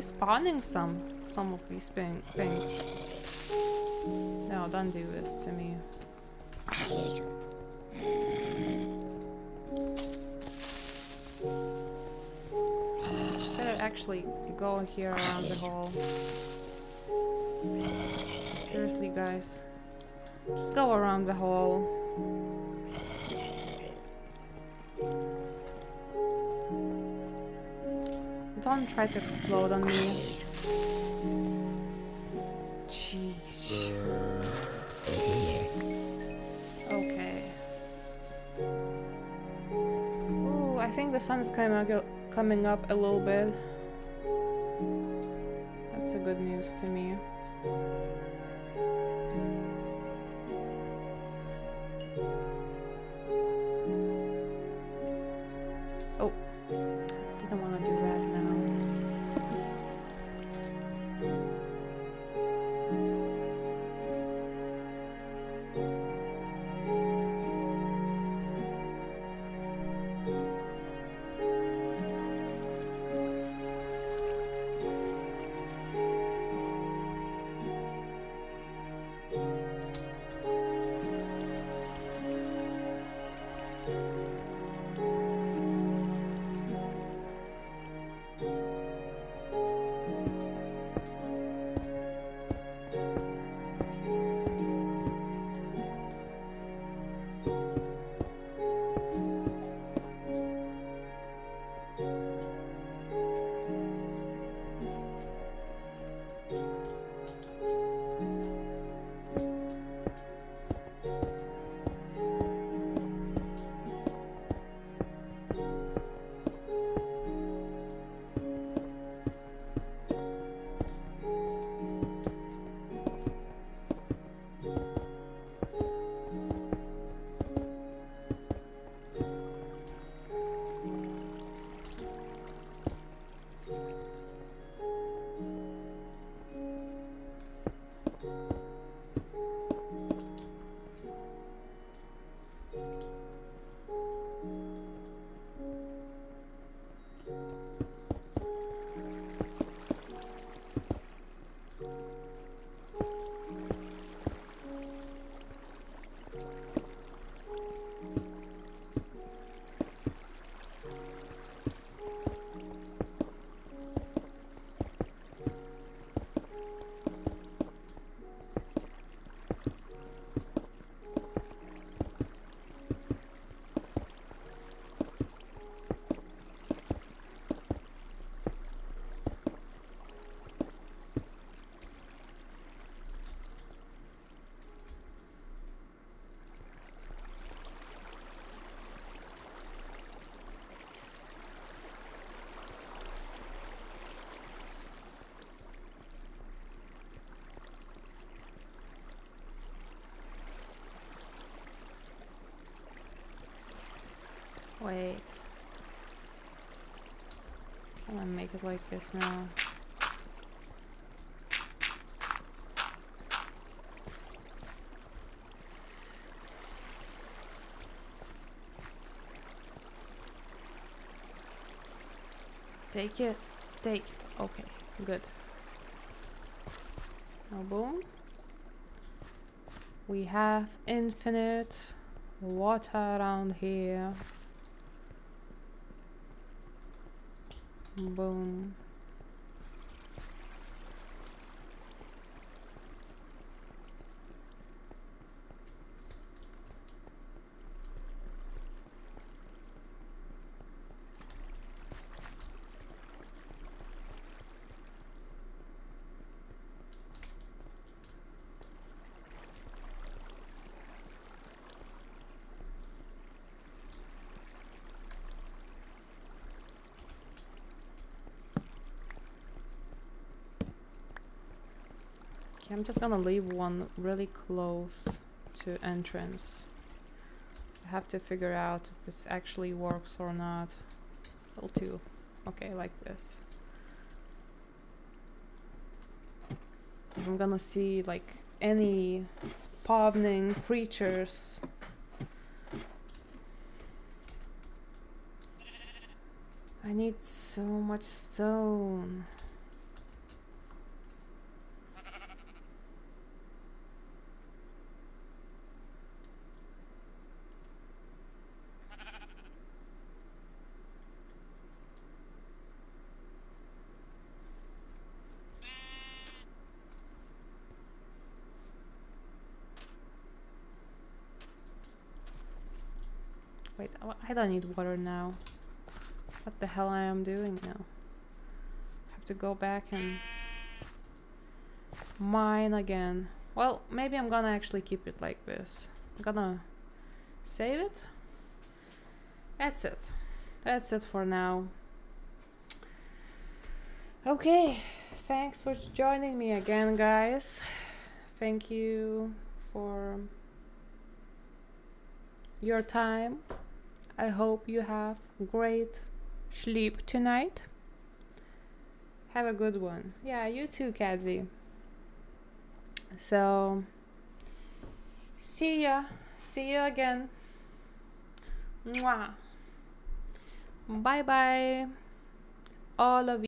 Spawning some some of these things? No, don't do this to me. Better actually go here around the hall. Seriously, guys. Just go around the hall. Don't try to explode on me. Jeez. Okay. Ooh, I think the sun is kind of coming up a little bit. That's a good news to me. Can I make it like this now? Take it. Take it. Okay, good. Now boom. We have infinite water around here. Boom. I'm just gonna leave one really close to entrance. I have to figure out if this actually works or not. Well, two. Okay, like this. I'm gonna see like any spawning creatures. I need so much stone. Wait, I- need water now. What the hell I am doing now? Have to go back and mine again. Well, maybe I'm gonna actually keep it like this. I'm gonna save it. That's it. That's it for now. Okay, thanks for joining me again, guys. Thank you for your time. I hope you have great sleep tonight. Have a good one. Yeah, you too, Kazi. So, see ya. See you again. Mwah. Bye bye, all of you.